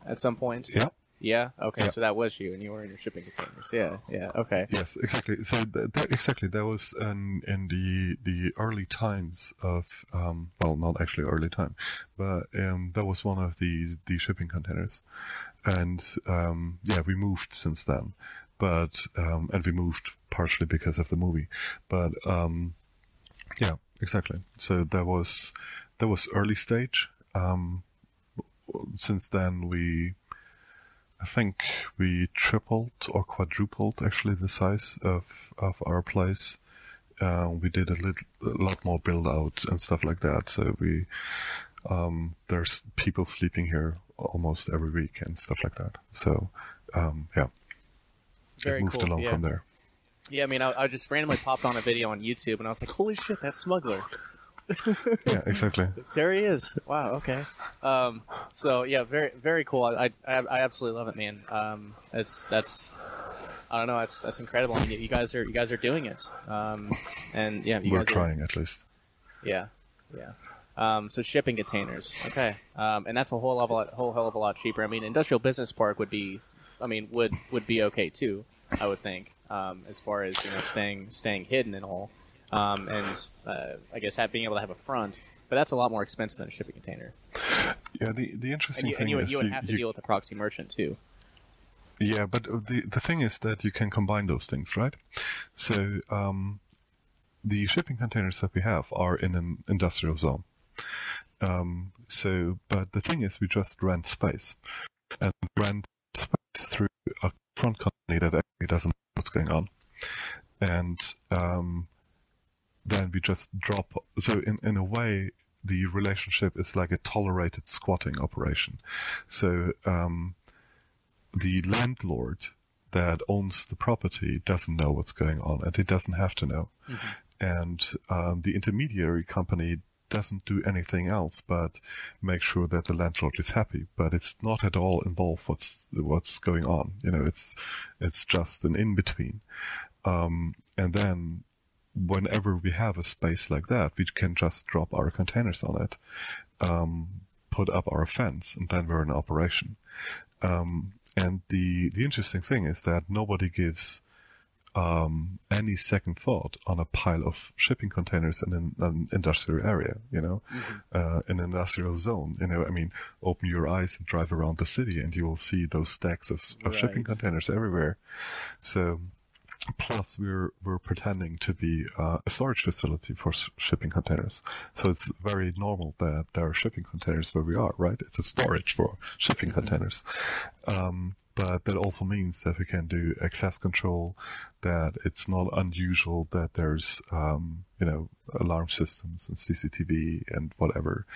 at some point.
Yeah.
Yeah. Okay.
Yeah.
So that was you, and you were in your shipping containers. Yeah. Yeah. Okay.
Yes, exactly. So th- that, exactly, that was in, in the the early times of um, well, not actually early time, but um, that was one of the the shipping containers, and um, yeah, we moved since then, but um, and we moved partially because of the movie, but um, yeah, exactly. So that was that was early stage. Um, since then, we I think we tripled or quadrupled actually the size of of our place. Uh, we did a little, a lot more build out and stuff like that. So we um, there's people sleeping here almost every week and stuff like that. So um, yeah,
Very
it moved
cool.
along
yeah.
from there.
Yeah. I mean, I, I just randomly popped on a video on YouTube, and I was like, "Holy shit, that's Smuggler."
Yeah, exactly.
There he is. Wow. Okay. Um, so yeah, very very cool. I, I I absolutely love it, man. Um, it's that's I don't know. That's that's incredible. I mean, you guys are you guys are doing it. Um, and yeah, you
We're
guys are-
trying at least.
yeah, yeah. Um, so shipping containers, okay, um, and that's a whole level, whole hell of a lot cheaper. I mean, industrial business park would be, I mean, would would be okay too. I would think, um, as far as you know, staying staying hidden and all, um, and uh, I guess have, being able to have a front. But that's a lot more expensive than a shipping container,
Yeah, the the
and
interesting
you,
thing
and you,
is
you would
you-
have to deal with a proxy merchant too.
Yeah, but the the thing is that you can combine those things, right? So um, the shipping containers that we have are in an industrial zone. Um, so, but the thing is, we just rent space, and rent space through a front company that actually doesn't know what's going on, and um, then we just drop. So, in in a way, the relationship is like a tolerated squatting operation. So. Um, the landlord that owns the property doesn't know what's going on and he doesn't have to know. And um, the intermediary company doesn't do anything else but make sure that the landlord is happy. But it's not at all involved what's what's going on. You know, it's it's just an in between. Um, and then whenever we have a space like that, we can just drop our containers on it, um, put up our fence, and then we're in operation. Um, and the the interesting thing is that nobody gives um, any second thought on a pile of shipping containers in an, an industrial area, you know, uh, an industrial zone. You know, I mean, open your eyes and drive around the city, and you will see those stacks of, of shipping containers everywhere. So, plus we're we're pretending to be uh, a storage facility for s- shipping containers. So it's very normal that there are shipping containers where we are, right? It's a storage for shipping containers. Um, but that also means that we can do access control, that it's not unusual that there's, um, you know, alarm systems and CCTV and whatever.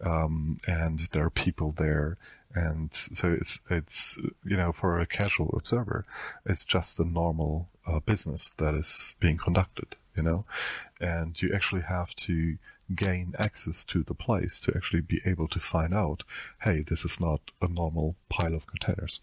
Um, and there are people there. And so it's, it's, you know, for a casual observer, it's just a normal uh, business that is being conducted, you know, and you actually have to gain access to the place to actually be able to find out, hey, this is not a normal pile of containers.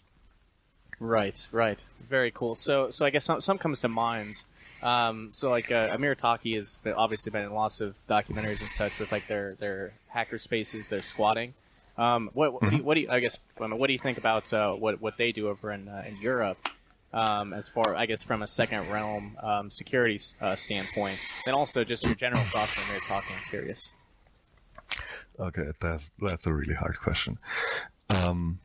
Right, right. Very cool. So, so I guess some, some comes to mind. Um, so, like uh, Amir Taaki has been, obviously been in lots of documentaries and such with like their their hacker spaces, their squatting. Um, what what, do you, what do you? I guess I mean, what do you think about uh, what what they do over in uh, in Europe? Um, as far I guess from a second realm um, security uh, standpoint, and also just your general thoughts on Amir Taaki. I'm curious.
Okay, that's that's a really hard question. Um,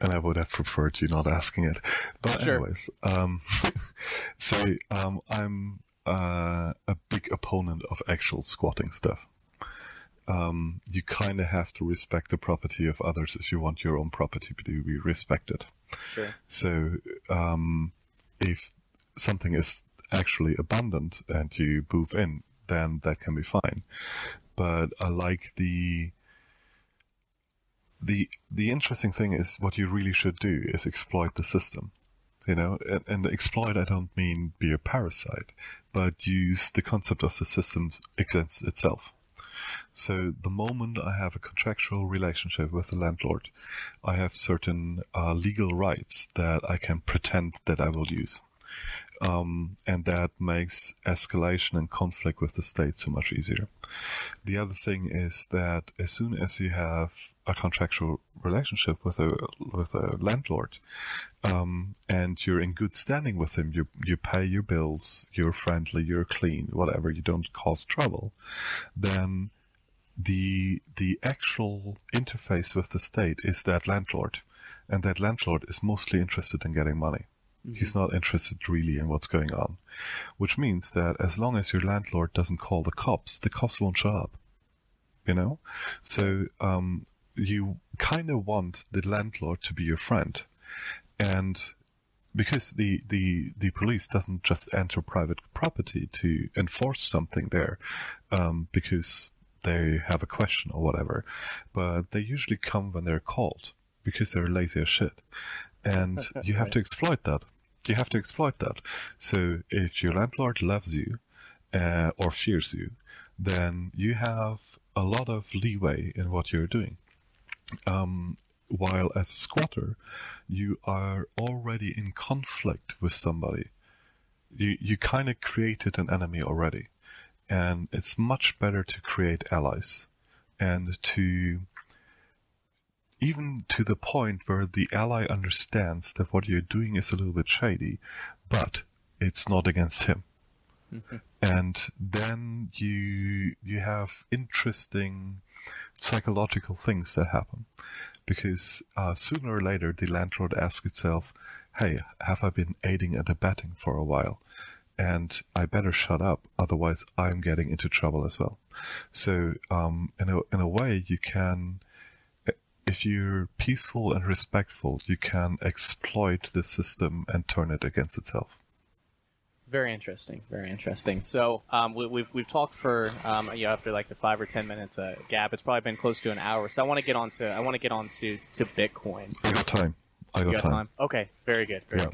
and I would have preferred you not asking it. But
Sure.
anyways, um, so um, I'm uh, a big opponent of actual squatting stuff. Um, you kind of have to respect the property of others if you want your own property to be respected.
Sure.
So, um, if something is actually abundant and you move in, then that can be fine. But I like the the the interesting thing is what you really should do is exploit the system. You know, and, and exploit I don't mean be a parasite, but use the concept of the system against itself. So the moment I have a contractual relationship with the landlord, I have certain uh, legal rights that I can pretend that I will use. Um, and that makes escalation and conflict with the state so much easier. The other thing is that as soon as you have a contractual relationship with a with a landlord, um, and you're in good standing with him, you you pay your bills, you're friendly, you're clean, whatever, you don't cause trouble, then the the actual interface with the state is that landlord, and that landlord is mostly interested in getting money. He's not interested really in what's going on, which means that as long as your landlord doesn't call the cops, the cops won't show up. You know, so um, you kind of want the landlord to be your friend, and because the, the, the police doesn't just enter private property to enforce something there, um, because they have a question or whatever, but they usually come when they're called because they're lazy as shit. And you have to exploit that. You have to exploit that. So if your landlord loves you uh, or fears you, then you have a lot of leeway in what you're doing. Um, while as a squatter, you are already in conflict with somebody. You you kind of created an enemy already, and it's much better to create allies and to even to the point where the ally understands that what you're doing is a little bit shady, but it's not against him. And then you you have interesting psychological things that happen because uh, sooner or later the landlord asks itself, "Hey, have I been aiding and abetting for a while?" And I better shut up, otherwise I'm getting into trouble as well. So, um, in a in a way, you can if you're peaceful and respectful, you can exploit the system and turn it against itself.
Very interesting. Very interesting. So um, we, we've we've talked for um, you know, after like the five or ten minutes uh, gap. It's probably been close to an hour. So I want to get on to I want to get on to, to Bitcoin.
I got time. I got,
got
time.
time? Okay. Very good. Very
Yeah.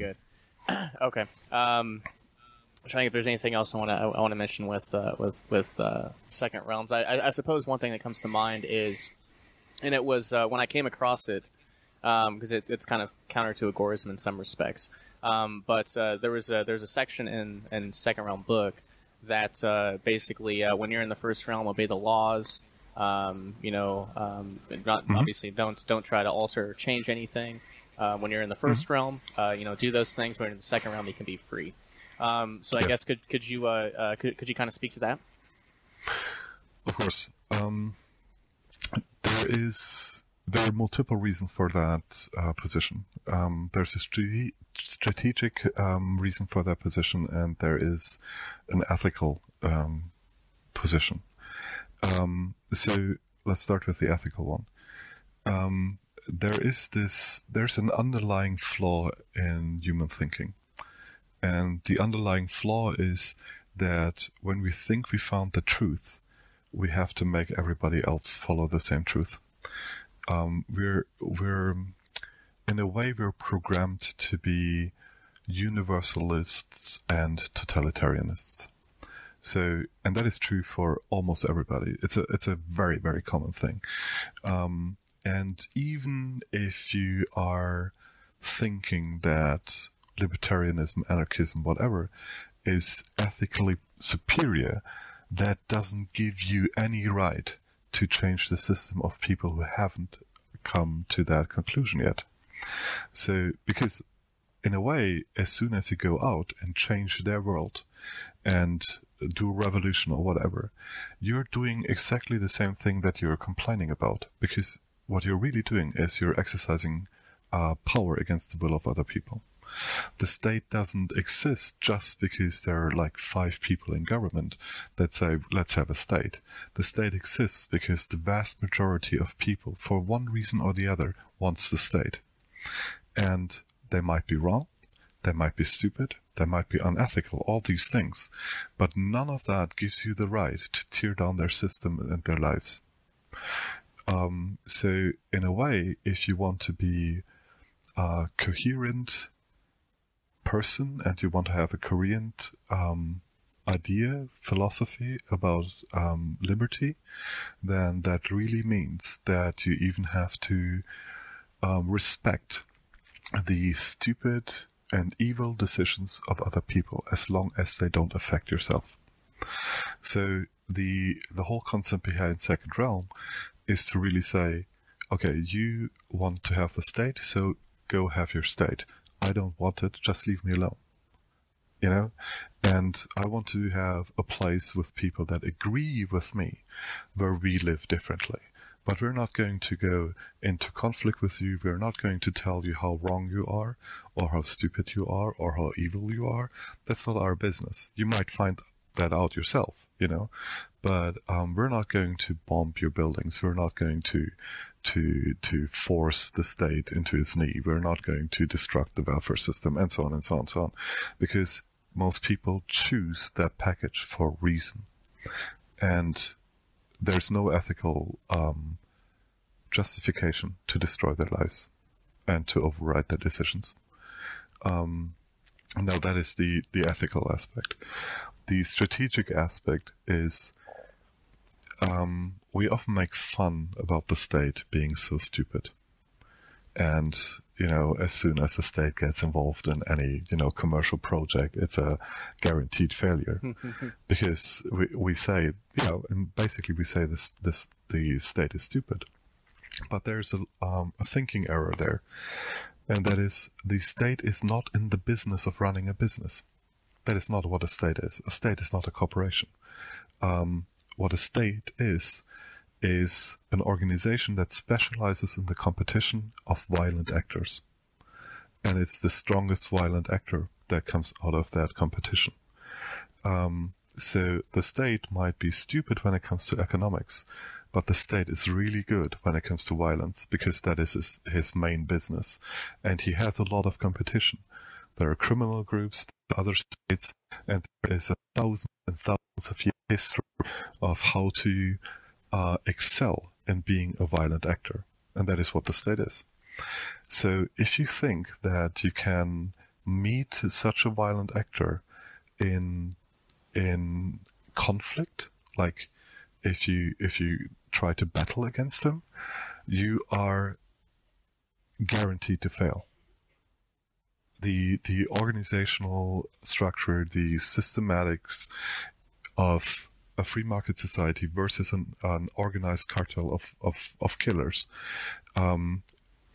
good. okay. Um, I'm trying if there's anything else I want to I want to mention with uh, with with uh, Second Realms. I, I, I suppose one thing that comes to mind is, and it was uh, when I came across it because it, it's kind of counter to agorism in some respects. Um, but uh, there was a, there's a section in in Second Realm book that uh, basically uh, when you're in the first realm, obey the laws. Um, you know, um, not, obviously don't don't try to alter or change anything. Uh, when you're in the 1st realm, uh, you know, do those things. But in the second realm, you can be free. Um, so I guess could could you uh, uh, could could you kind of speak to that?
Of course. Um, there is there are multiple reasons for that uh, position. Um, there's a strate- strategic um, reason for that position, and there is an ethical um, position. Um, so let's start with the ethical one. Um, there is this. There's an underlying flaw in human thinking, and the underlying flaw is that when we think we found the truth, we have to make everybody else follow the same truth. Um, we're we're in a way we're programmed to be universalists and totalitarianists. So, and that is true for almost everybody. It's a it's a very very common thing. Um, and even if you are thinking that libertarianism, anarchism, whatever, is ethically superior, that doesn't give you any right to change the system of people who haven't come to that conclusion yet. So, because in a way, as soon as you go out and change their world and do revolution or whatever, you're doing exactly the same thing that you're complaining about. Because what you're really doing is you're exercising uh, power against the will of other people. The state doesn't exist just because there are like five people in government that say, let's have a state. The state exists because the vast majority of people, for one reason or the other, wants the state. And they might be wrong, they might be stupid, they might be unethical, all these things. But none of that gives you the right to tear down their system and their lives. Um, so, in a way, if you want to be a coherent person and you want to have a coherent um, idea, philosophy about um, liberty, then that really means that you even have to um, respect the stupid and evil decisions of other people as long as they don't affect yourself. So the the whole concept behind second realm is to really say, okay, you want to have the state, so go have your state. I don't want it, just leave me alone. You know? And I want to have a place with people that agree with me where we live differently. But we're not going to go into conflict with you. We're not going to tell you how wrong you are, or how stupid you are, or how evil you are. That's not our business. You might find that out yourself, you know. But um, we're not going to bomb your buildings. We're not going to to to force the state into its knee. We're not going to destruct the welfare system, and so on and so on and so on, because most people choose that package for reason, and there's no ethical um, justification to destroy their lives and to override their decisions. Um, now that is the the ethical aspect. The strategic aspect is um, we often make fun about the state being so stupid. And, you know, as soon as the state gets involved in any, you know, commercial project, it's a guaranteed failure. because we, we say, you know, and basically we say this, this, the state is stupid. But there's a, um, a thinking error there. And that is the state is not in the business of running a business. That is not what a state is. A state is not a corporation. Um, what a state is, is an organization that specializes in the competition of violent actors. And it's the strongest violent actor that comes out of that competition. Um, so the state might be stupid when it comes to economics, but the state is really good when it comes to violence because that is his, his main business. And he has a lot of competition. There are criminal groups, other states, and there is a thousands and thousands of years history of how to uh, excel in being a violent actor. And that is what the state is. So if you think that you can meet such a violent actor in in conflict, like if you if you try to battle against him, you are guaranteed to fail. The the organizational structure, the systematics of a free market society versus an, an organized cartel of, of, of killers, um,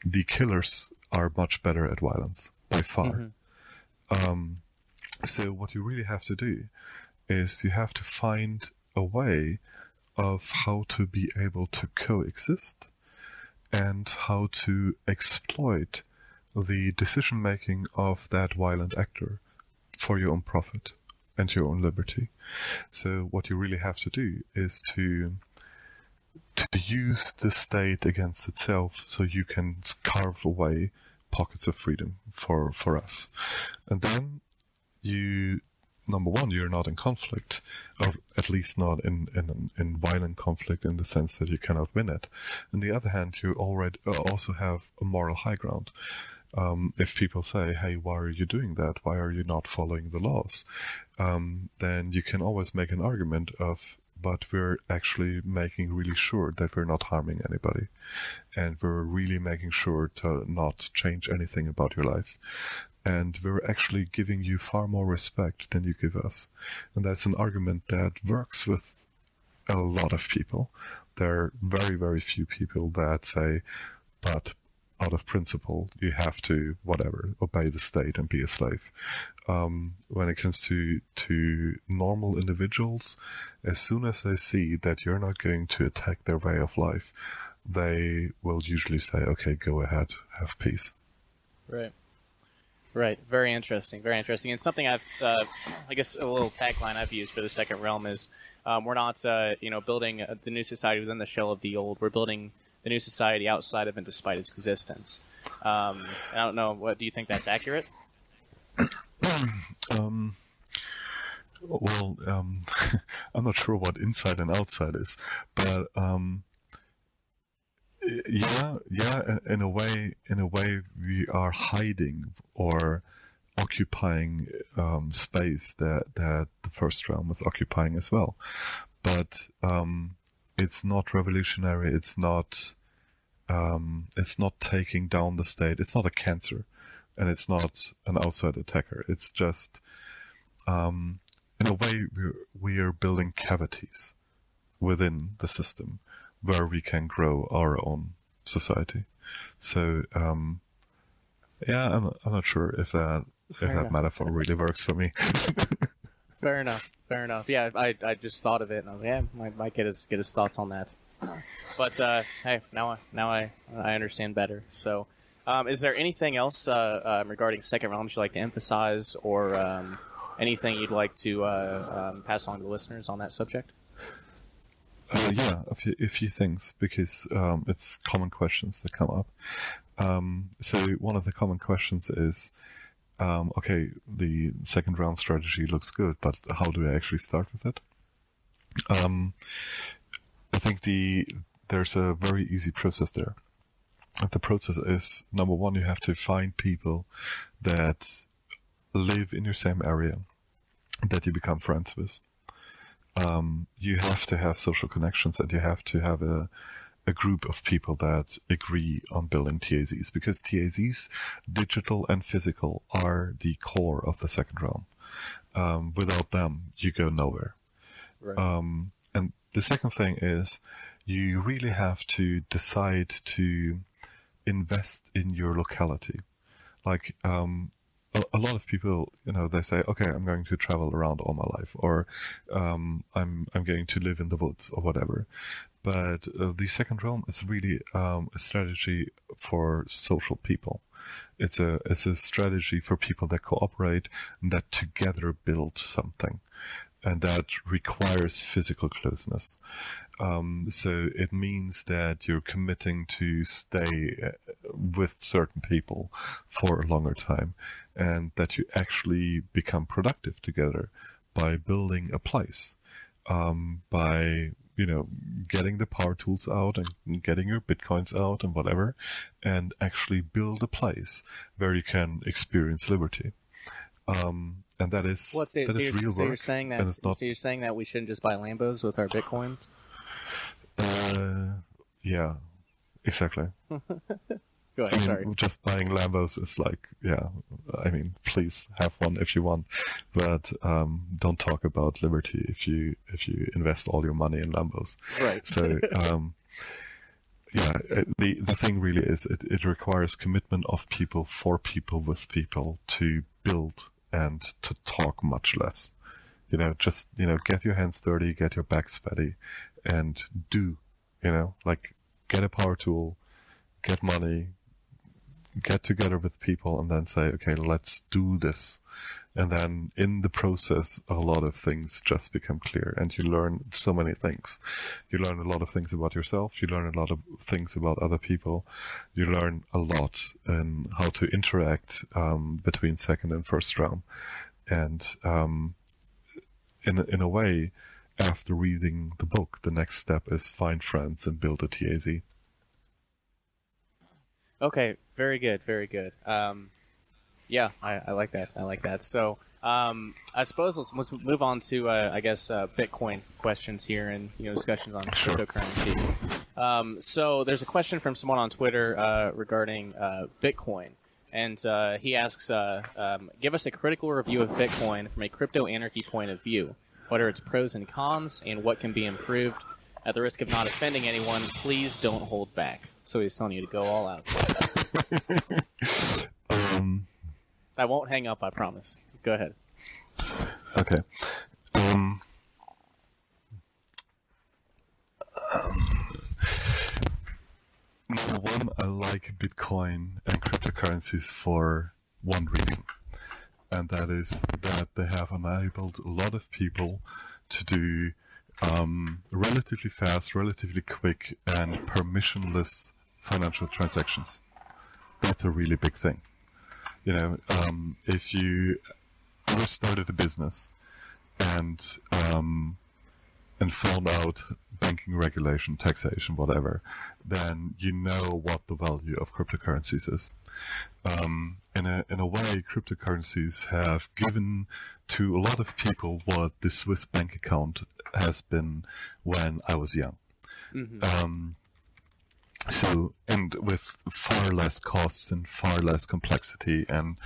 the killers are much better at violence by far. Mm-hmm. Um, so what you really have to do is you have to find a way of how to be able to coexist and how to exploit the decision making of that violent actor for your own profit and your own liberty. So what you really have to do is to to use the state against itself so you can carve away pockets of freedom for for us. And then you number one, you're not in conflict, or at least not in, in, in violent conflict in the sense that you cannot win it. On the other hand, you already uh, also have a moral high ground. Um, if people say, "Hey, why are you doing that? Why are you not following the laws?" Um, then you can always make an argument of, "But we're actually making really sure that we're not harming anybody, and we're really making sure to not change anything about your life." And we're actually giving you far more respect than you give us. And that's an argument that works with a lot of people. There are very, very few people that say, but out of principle, you have to whatever obey the state and be a slave. Um, when it comes to to normal individuals, as soon as they see that you're not going to attack their way of life, they will usually say, "Okay, go ahead, have peace."
Right. Right. Very interesting. Very interesting. And something I've, uh, I guess, a little tagline I've used for the second realm is, um, we're not, uh, you know, building uh, the new society within the shell of the old. We're building the new society outside of and despite its existence. Um, I don't know. What do you think that's accurate?
um, well, um, I'm not sure what inside and outside is, but um, yeah, yeah. In a way, in a way, we are hiding or occupying um, space that that the first realm was occupying as well. But um, it's not revolutionary. It's not. Um, it's not taking down the state. It's not a cancer, and it's not an outside attacker. It's just, um, in a way, we're, we are building cavities within the system where we can grow our own society. So, um, yeah, I'm, I'm not sure if that if that
enough.
metaphor really works for me.
Fair enough. Fair enough. Yeah, I, I just thought of it, and I was like, yeah, might, might get his get his thoughts on that. But uh, hey, now I now I I understand better. So, um, is there anything else uh, um, regarding Second Realms you'd like to emphasize, or um, anything you'd like to uh, um, pass on to listeners on that subject?
Uh, yeah, a few, a few things because um, it's common questions that come up. Um, so one of the common questions is, um, okay, the second realm strategy looks good, but how do I actually start with it? Um, I think the there's a very easy process there. The process is number one, you have to find people that live in your same area that you become friends with um, you have to have social connections and you have to have a, a group of people that agree on building TAZs because TAZs, digital and physical, are the core of the second realm. Um, without them, you go nowhere.
Right.
Um, and the second thing is you really have to decide to invest in your locality. Like, um, a, lot of people, you know, they say, okay, I'm going to travel around all my life, or um, I'm I'm going to live in the woods, or whatever. But uh, the second realm is really um, a strategy for social people. It's a it's a strategy for people that cooperate and that together build something, and that requires physical closeness. Um, so it means that you're committing to stay uh, with certain people for a longer time, and that you actually become productive together by building a place, um, by you know getting the power tools out and getting your bitcoins out and whatever, and actually build a place where you can experience liberty. Um, and that is that
So,
is
you're,
real
so
work.
you're saying that?
not
So you're saying that we shouldn't just buy Lambos with our bitcoins?
Uh, yeah, exactly.
Go ahead.
I mean,
Sorry.
just buying Lambos is like, yeah. I mean, please have one if you want, but um, don't talk about liberty if you if you invest all your money in Lambos.
Right.
So, um, yeah, the the thing really is it, it requires commitment of people for people with people to build and to talk much less. You know, just you know, get your hands dirty, get your back sweaty, and do. You know, like get a power tool, get money, get together with people, and then say, okay, let's do this. And then in the process, a lot of things just become clear, and you learn so many things. You learn a lot of things about yourself. You learn a lot of things about other people. You learn a lot in how to interact um, between second and first realm, and um, in in a way, after reading the book, the next step is find friends and build a TAZ.
Okay, very good, very good. Um, yeah, I, I like that. I like that. So, um, I suppose let's, let's move on to, uh, I guess, uh, Bitcoin questions here and you know discussions on
Sure.
cryptocurrency. Um, so, there's a question from someone on Twitter uh, regarding uh, Bitcoin, and uh, he asks, uh, um, "Give us a critical review of Bitcoin from a crypto anarchy point of view. What are its pros and cons, and what can be improved?" At the risk of not offending anyone, please don't hold back. So he's telling you to go all out.
Um,
I won't hang up, I promise. Go ahead.
okay. Um, number one, I like Bitcoin and cryptocurrencies for one reason, and that is that they have enabled a lot of people to do um, relatively fast, relatively quick, and permissionless financial transactions. That's a really big thing. You know, um, if you ever started a business and um, and found out banking regulation, taxation, whatever, then you know what the value of cryptocurrencies is. Um, in a in a way, cryptocurrencies have given to a lot of people what the Swiss bank account has been when I was young. Mm-hmm. Um, so, and with far less costs and far less complexity, and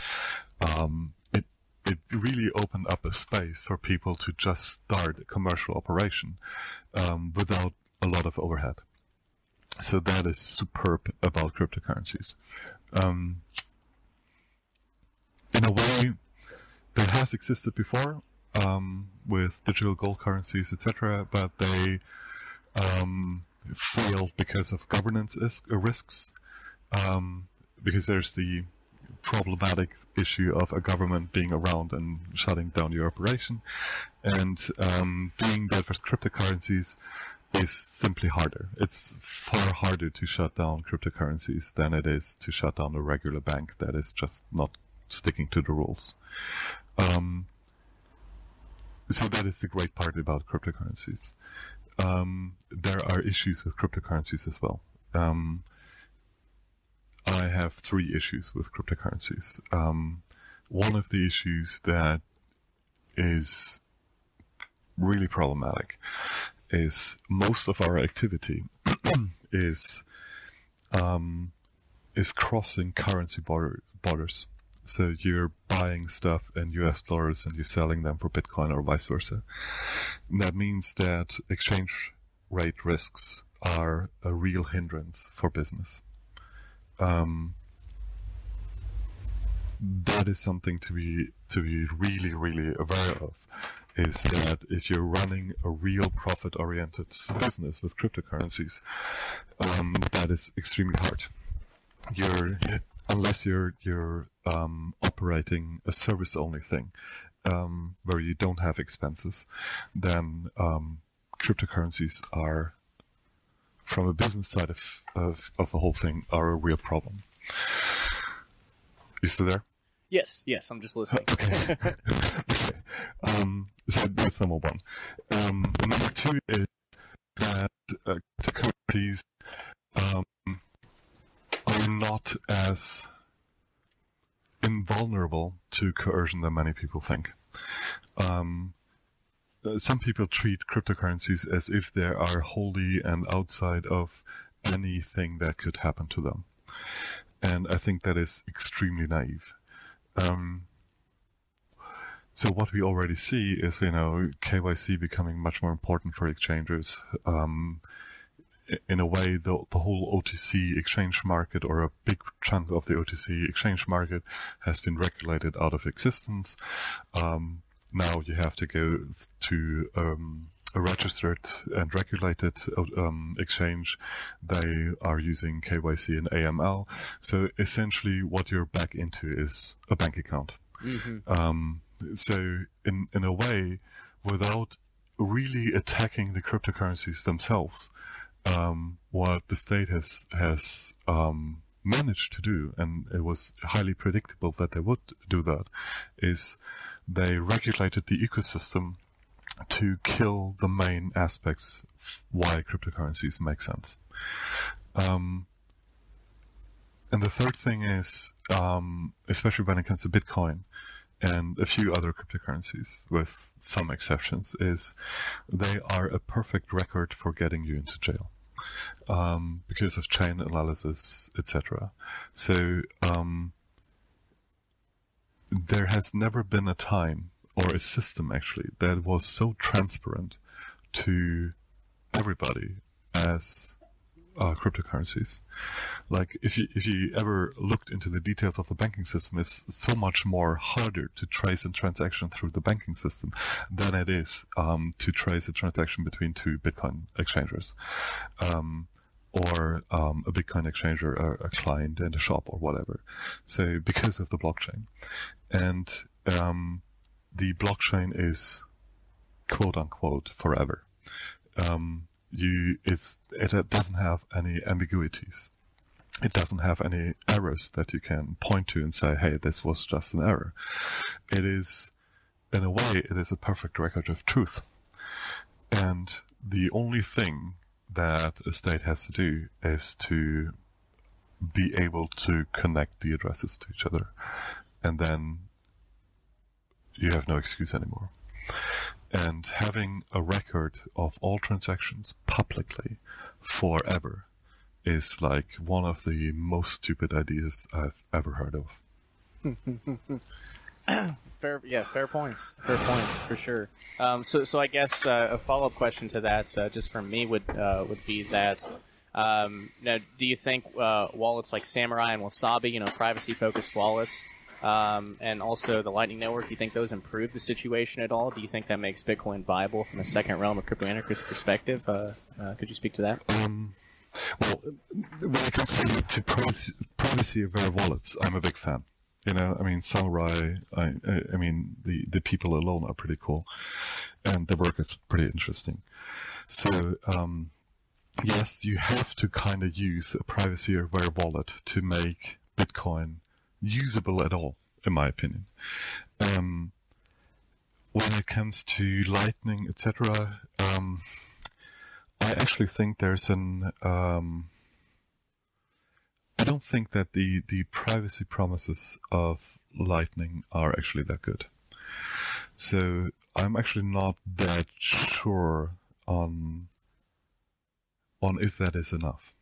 um, it it really opened up a space for people to just start a commercial operation um, without a lot of overhead. So that is superb about cryptocurrencies. Um, in a way, that has existed before um, with digital gold currencies, etc., but they um, failed because of governance uh, risks. Um, because there's the problematic issue of a government being around and shutting down your operation, and um, doing that with cryptocurrencies is simply harder. It's far harder to shut down cryptocurrencies than it is to shut down a regular bank that is just not sticking to the rules. Um, so that is the great part about cryptocurrencies. Um, there are issues with cryptocurrencies as well. Um, I have three issues with cryptocurrencies. Um, one of the issues that is really problematic is most of our activity is um, is crossing currency border, borders. So you're buying stuff in US dollars and you're selling them for Bitcoin or vice versa. And that means that exchange rate risks are a real hindrance for business. Um, that is something to be to be really really aware of is that if you're running a real profit oriented business with cryptocurrencies um, that is extremely hard you're unless you're you're um, operating a service only thing um, where you don't have expenses, then um, cryptocurrencies are, from a business side of, of, of the whole thing, are a real problem. You still there?
Yes, yes, I'm just listening.
okay. okay. Um, so that's number one. Um, number two is that uh, cryptocurrencies um, not as invulnerable to coercion than many people think. Um, uh, some people treat cryptocurrencies as if they are wholly and outside of anything that could happen to them. And I think that is extremely naive. Um, so what we already see is, you know, KYC becoming much more important for exchanges. Um, in a way, the, the whole OTC exchange market or a big chunk of the OTC exchange market has been regulated out of existence. Um, now you have to go to um, a registered and regulated um, exchange. They are using KYC and AML. So essentially, what you're back into is a bank account. Mm-hmm. Um, so in in a way, without really attacking the cryptocurrencies themselves, um, what the state has has um, managed to do, and it was highly predictable that they would do that, is they regulated the ecosystem to kill the main aspects why cryptocurrencies make sense. Um, and the third thing is, um, especially when it comes to Bitcoin and a few other cryptocurrencies, with some exceptions, is they are a perfect record for getting you into jail um, because of chain analysis, etc. So um, there has never been a time or a system actually that was so transparent to everybody as uh, cryptocurrencies. Like if you if you ever looked into the details of the banking system, it's so much more harder to trace a transaction through the banking system than it is um, to trace a transaction between two Bitcoin exchangers. Um, or um, a Bitcoin exchanger, a, a, client and a shop or whatever. So because of the blockchain, and um, the blockchain is quote unquote forever. Um, you it's it doesn't have any ambiguities. It doesn't have any errors that you can point to and say, "Hey, this was just an error." It is, in a way, it is a perfect record of truth. And the only thing that a state has to do is to be able to connect the addresses to each other, and then you have no excuse anymore. And having a record of all transactions publicly forever is like one of the most stupid ideas I've ever heard of.
fair, yeah, fair points. Fair points for sure. Um, so, so I guess uh, a follow up question to that, uh, just from me, would uh, would be that. Um, now, do you think uh, wallets like Samurai and Wasabi, you know, privacy focused wallets, um, and also the Lightning Network, do you think those improve the situation at all? Do you think that makes Bitcoin viable from a second realm of crypto anarchist perspective? Uh, uh, could you speak to that?
Um, well, when it comes to, privacy, privacy aware wallets, I'm a big fan. You know, I mean, Samurai, I, I, I mean, the, the people alone are pretty cool, and the work is pretty interesting. So, um, yes, you have to kind of use a privacy aware wallet to make Bitcoin usable at all, in my opinion. Um, when it comes to Lightning, etc., um, I actually think there's an. Um, I don't think that the, the privacy promises of Lightning are actually that good. So I'm actually not that sure on on if that is enough.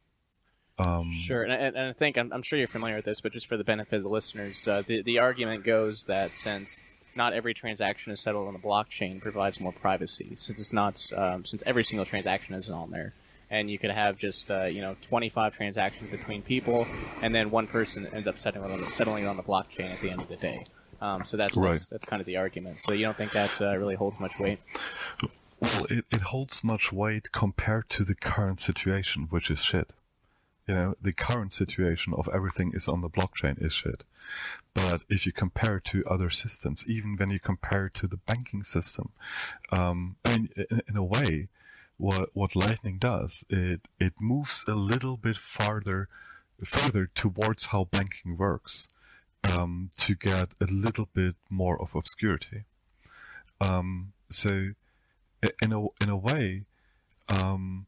Um,
sure, and, and, I think I'm, I'm, sure you're familiar with this, but just for the benefit of the listeners, uh, the the argument goes that since not every transaction is settled on the blockchain, provides more privacy. Since it's not, um, since every single transaction isn't on there, and you could have just uh, you know 25 transactions between people, and then one person ends up settling on the, settling on the blockchain at the end of the day. Um, so that's, right. that's, that's kind of the argument. So you don't think that uh, really holds much weight?
Well, it, it holds much weight compared to the current situation, which is shit. You know, the current situation of everything is on the blockchain is shit. But if you compare it to other systems, even when you compare it to the banking system, um, I mean, in, in a way, what what Lightning does, it it moves a little bit farther further towards how banking works um, to get a little bit more of obscurity. Um, so, in a in a way, um,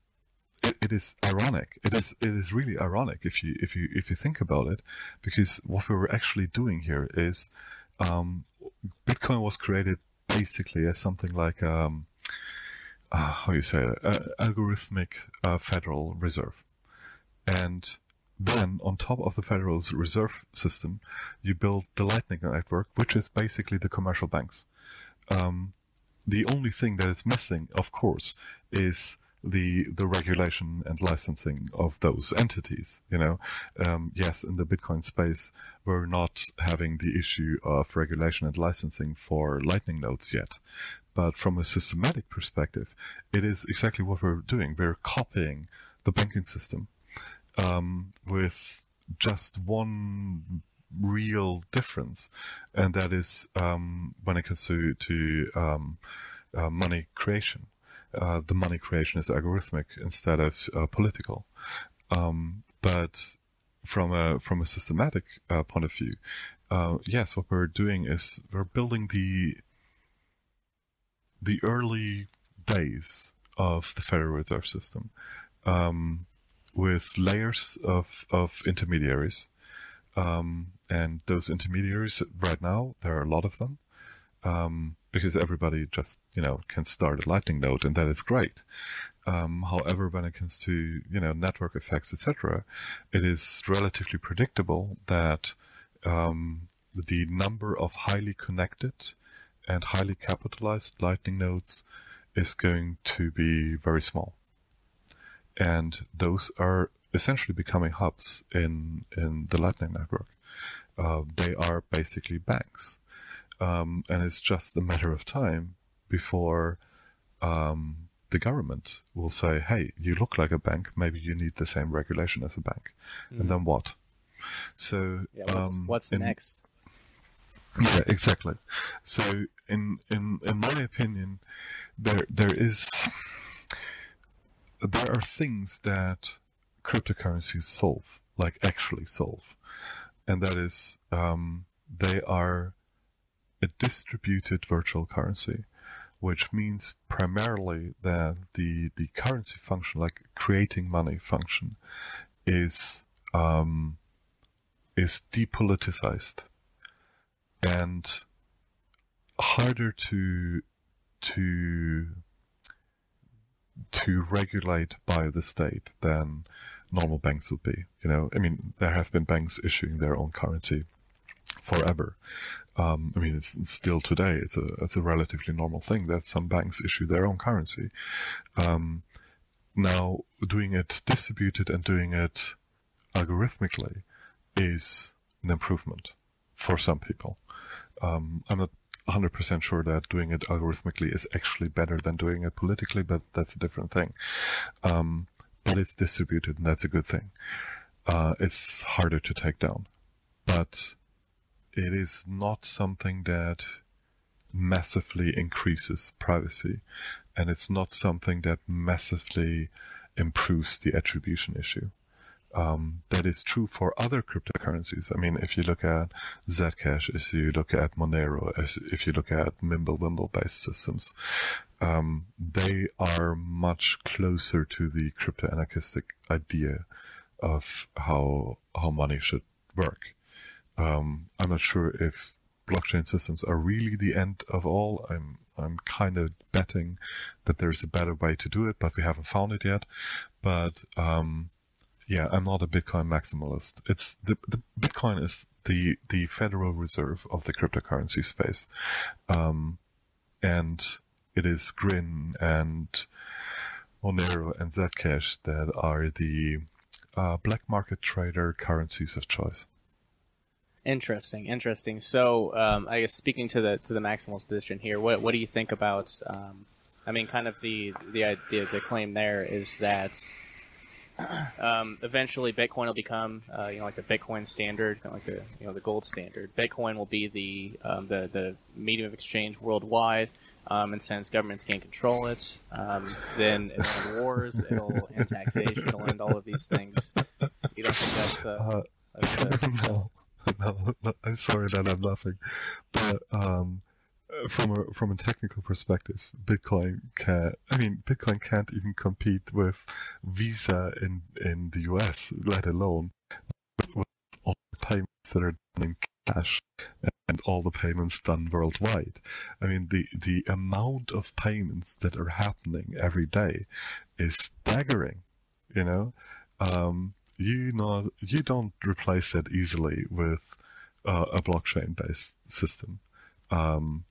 it, it is ironic. It is it is really ironic if you if you if you think about it, because what we were actually doing here is um, Bitcoin was created basically as something like um, uh, how you say it, uh, algorithmic uh, Federal Reserve, and then on top of the Federal Reserve System, you build the Lightning Network, which is basically the commercial banks. Um, the only thing that is missing, of course, is the the regulation and licensing of those entities. You know, um, yes, in the Bitcoin space, we're not having the issue of regulation and licensing for Lightning nodes yet. But from a systematic perspective, it is exactly what we're doing. We're copying the banking system um, with just one real difference, and that is um, when it comes to to um, uh, money creation. Uh, the money creation is algorithmic instead of uh, political. Um, but from a from a systematic uh, point of view, uh, yes, what we're doing is we're building the the early days of the Federal Reserve System. Um, with layers of, of intermediaries. Um, and those intermediaries right now, there are a lot of them. Um, because everybody just, you know, can start a lightning node and that is great. Um, however, when it comes to, you know, network effects, etc., it is relatively predictable that, um, the number of highly connected and highly capitalized lightning nodes is going to be very small and those are essentially becoming hubs in in the Lightning Network. Uh, they are basically banks, um, and it's just a matter of time before um, the government will say, "Hey, you look like a bank. Maybe you need the same regulation as a bank." Mm. And then what? So,
yeah, what's, um, what's in, next?
Yeah, exactly. So, in in in my opinion, there there is there are things that cryptocurrencies solve, like actually solve, and that is um, they are a distributed virtual currency which means primarily that the the currency function, like creating money function, is um, is depoliticized and harder to to to regulate by the state than normal banks would be. You know, I mean, there have been banks issuing their own currency forever. Um, I mean, it's still today. It's a it's a relatively normal thing that some banks issue their own currency. Um, now, doing it distributed and doing it algorithmically is an improvement for some people. Um, I'm not 100% sure that doing it algorithmically is actually better than doing it politically, but that's a different thing. Um, but it's distributed, and that's a good thing. Uh, it's harder to take down, but it is not something that massively increases privacy, and it's not something that massively improves the attribution issue. Um, that is true for other cryptocurrencies. I mean, if you look at Zcash, if you look at Monero, if you look at Mimblewimble based systems, um, they are much closer to the crypto anarchistic idea of how how money should work. Um, I'm not sure if blockchain systems are really the end of all. I'm I'm kind of betting that there's a better way to do it, but we haven't found it yet. But um, yeah, I'm not a Bitcoin maximalist. It's the, the Bitcoin is the the Federal Reserve of the cryptocurrency space, um, and it is Grin and Monero and Zcash that are the uh, black market trader currencies of choice.
Interesting, interesting. So, um, I guess speaking to the to the maximalist position here, what what do you think about? Um, I mean, kind of the the the, the claim there is that um, eventually Bitcoin will become, uh, you know, like the Bitcoin standard, kind of like the, you know, the gold standard. Bitcoin will be the um, the the medium of exchange worldwide, um, and since governments can't control it, um, then it'll end wars, it'll end taxation, it'll end all of these things. You don't think that's, uh, uh, that's
uh, no, no, no, I'm sorry that I'm laughing, but um, from a from a technical perspective, Bitcoin can I mean Bitcoin can't even compete with Visa in in the US, let alone with all the payments that are done in cash and all the payments done worldwide. I mean the the amount of payments that are happening every day is staggering. You know, um, you know you don't replace that easily with uh, a blockchain based system. Um,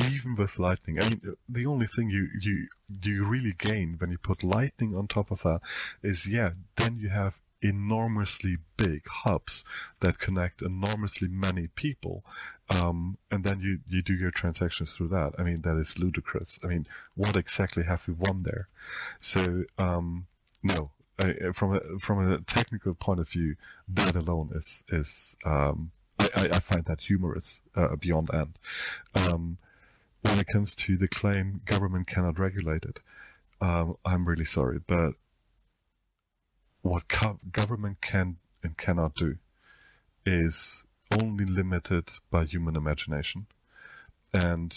even with lightning. I mean, the only thing you, you, you really gain when you put lightning on top of that is, yeah, then you have enormously big hubs that connect enormously many people. Um, and then you, you do your transactions through that. I mean, that is ludicrous. I mean, what exactly have we won there? So, um, no, I, from a, from a technical point of view, that alone is, is, um, I, I, find that humorous uh, beyond end. Um, when it comes to the claim government cannot regulate it, um, I'm really sorry, but what co- government can and cannot do is only limited by human imagination. And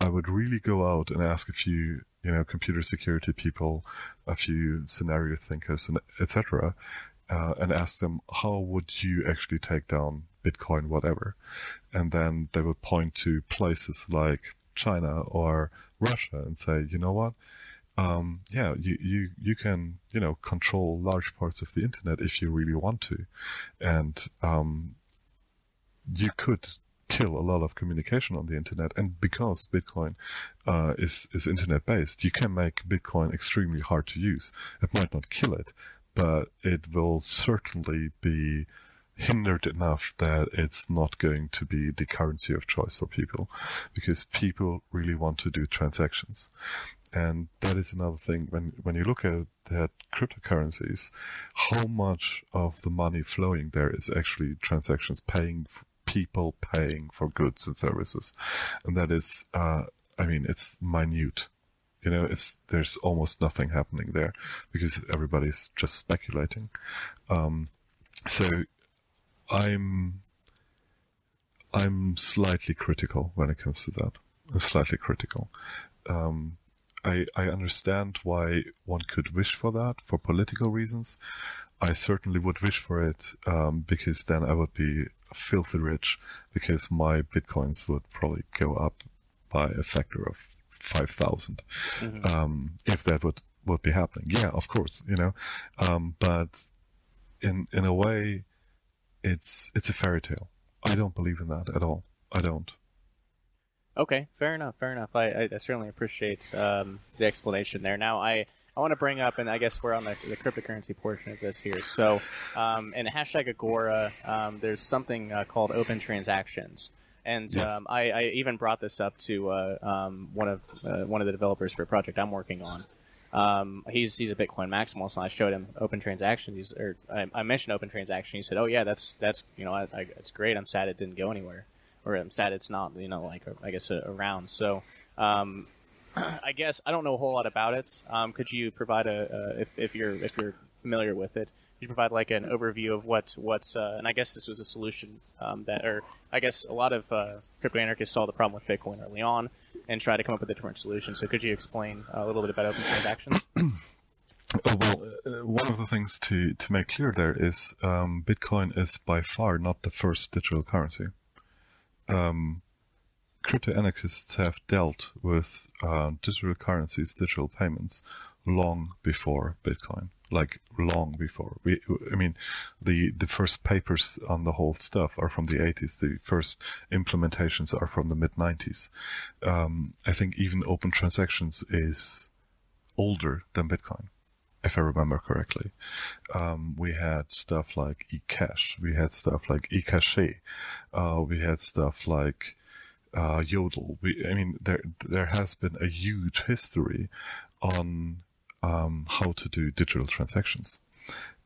I would really go out and ask a few, you know, computer security people, a few scenario thinkers, and etc., uh, and ask them how would you actually take down Bitcoin, whatever. And then they would point to places like China or Russia and say, you know what? Um, yeah, you, you, you can, you know, control large parts of the internet if you really want to. And, um, you could kill a lot of communication on the internet. And because Bitcoin, uh, is, is internet based, you can make Bitcoin extremely hard to use. It might not kill it, but it will certainly be hindered enough that it's not going to be the currency of choice for people because people really want to do transactions. And that is another thing when, when you look at that cryptocurrencies, how much of the money flowing there is actually transactions paying people paying for goods and services. And that is, uh, I mean, it's minute. You know, it's, there's almost nothing happening there because everybody's just speculating. Um, so I'm I'm slightly critical when it comes to that. slightly critical. Um, I, I understand why one could wish for that for political reasons. I certainly would wish for it um, because then I would be filthy rich because my bitcoins would probably go up by a factor of 5,000 mm-hmm. um, if that would, would be happening. Yeah, of course, you know, um, but in in a way, it's it's a fairy tale. I don't believe in that at all. I don't.
Okay, fair enough. Fair enough. I, I certainly appreciate um, the explanation there. Now, I, I want to bring up, and I guess we're on the, the cryptocurrency portion of this here. So, um, in hashtag Agora, um, there's something uh, called open transactions, and. Um, I, I, even brought this up to uh, um, one of uh, one of the developers for a project I'm working on. Um, he's he's a Bitcoin maximalist, and I showed him open transactions. He's, or I, I, mentioned open transaction. He said, "Oh yeah, that's that's you know, I, I, it's great. I'm sad it didn't go anywhere." or I'm sad it's not, you know, like I guess around. So, um, I guess I don't know a whole lot about it. Um, could you provide a, if, if you're if you're familiar with it, Could you provide like an overview of what what's uh, and I guess this was a solution um, that, or I guess a lot of uh, crypto anarchists saw the problem with Bitcoin early on and tried to come up with a different solution. So could you explain a little bit about open transactions?
Oh, well, uh, one of the things to, to make clear there is um, Bitcoin is by far not the first digital currency um, crypto anarchists have dealt with uh, digital currencies, digital payments, long before Bitcoin. Like long before. We, I mean, the the first papers on the whole stuff are from the 80s. The first implementations are from the mid 90s. Um, I think even open transactions is older than Bitcoin if I remember correctly. Um, we had stuff like eCash, we had stuff like eCache, uh, we had stuff like uh, Yodel. We, I mean, there there has been a huge history on um, how to do digital transactions.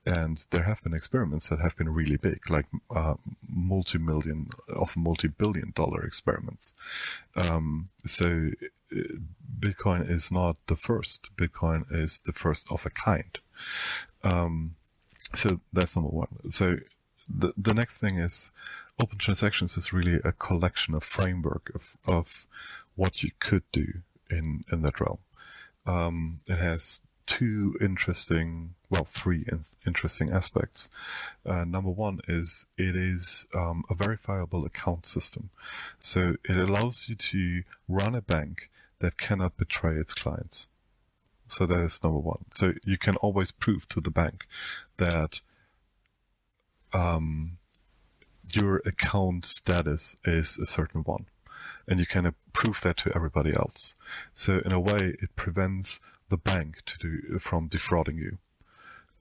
And there have been experiments that have been really big, like uh, multi-million, of multi-billion dollar experiments. Um, so Bitcoin is not the first. Bitcoin is the first of a kind. Um, so that's number one. So the the next thing is open transactions is really a collection of framework of of what you could do in in that realm. Um, it has two interesting, well, three in- interesting aspects. Uh, number one is it is um, a verifiable account system, so it allows you to run a bank that cannot betray its clients. So that is number one. So you can always prove to the bank that um, your account status is a certain one. And you can prove that to everybody else. So in a way, it prevents the bank to do from defrauding you.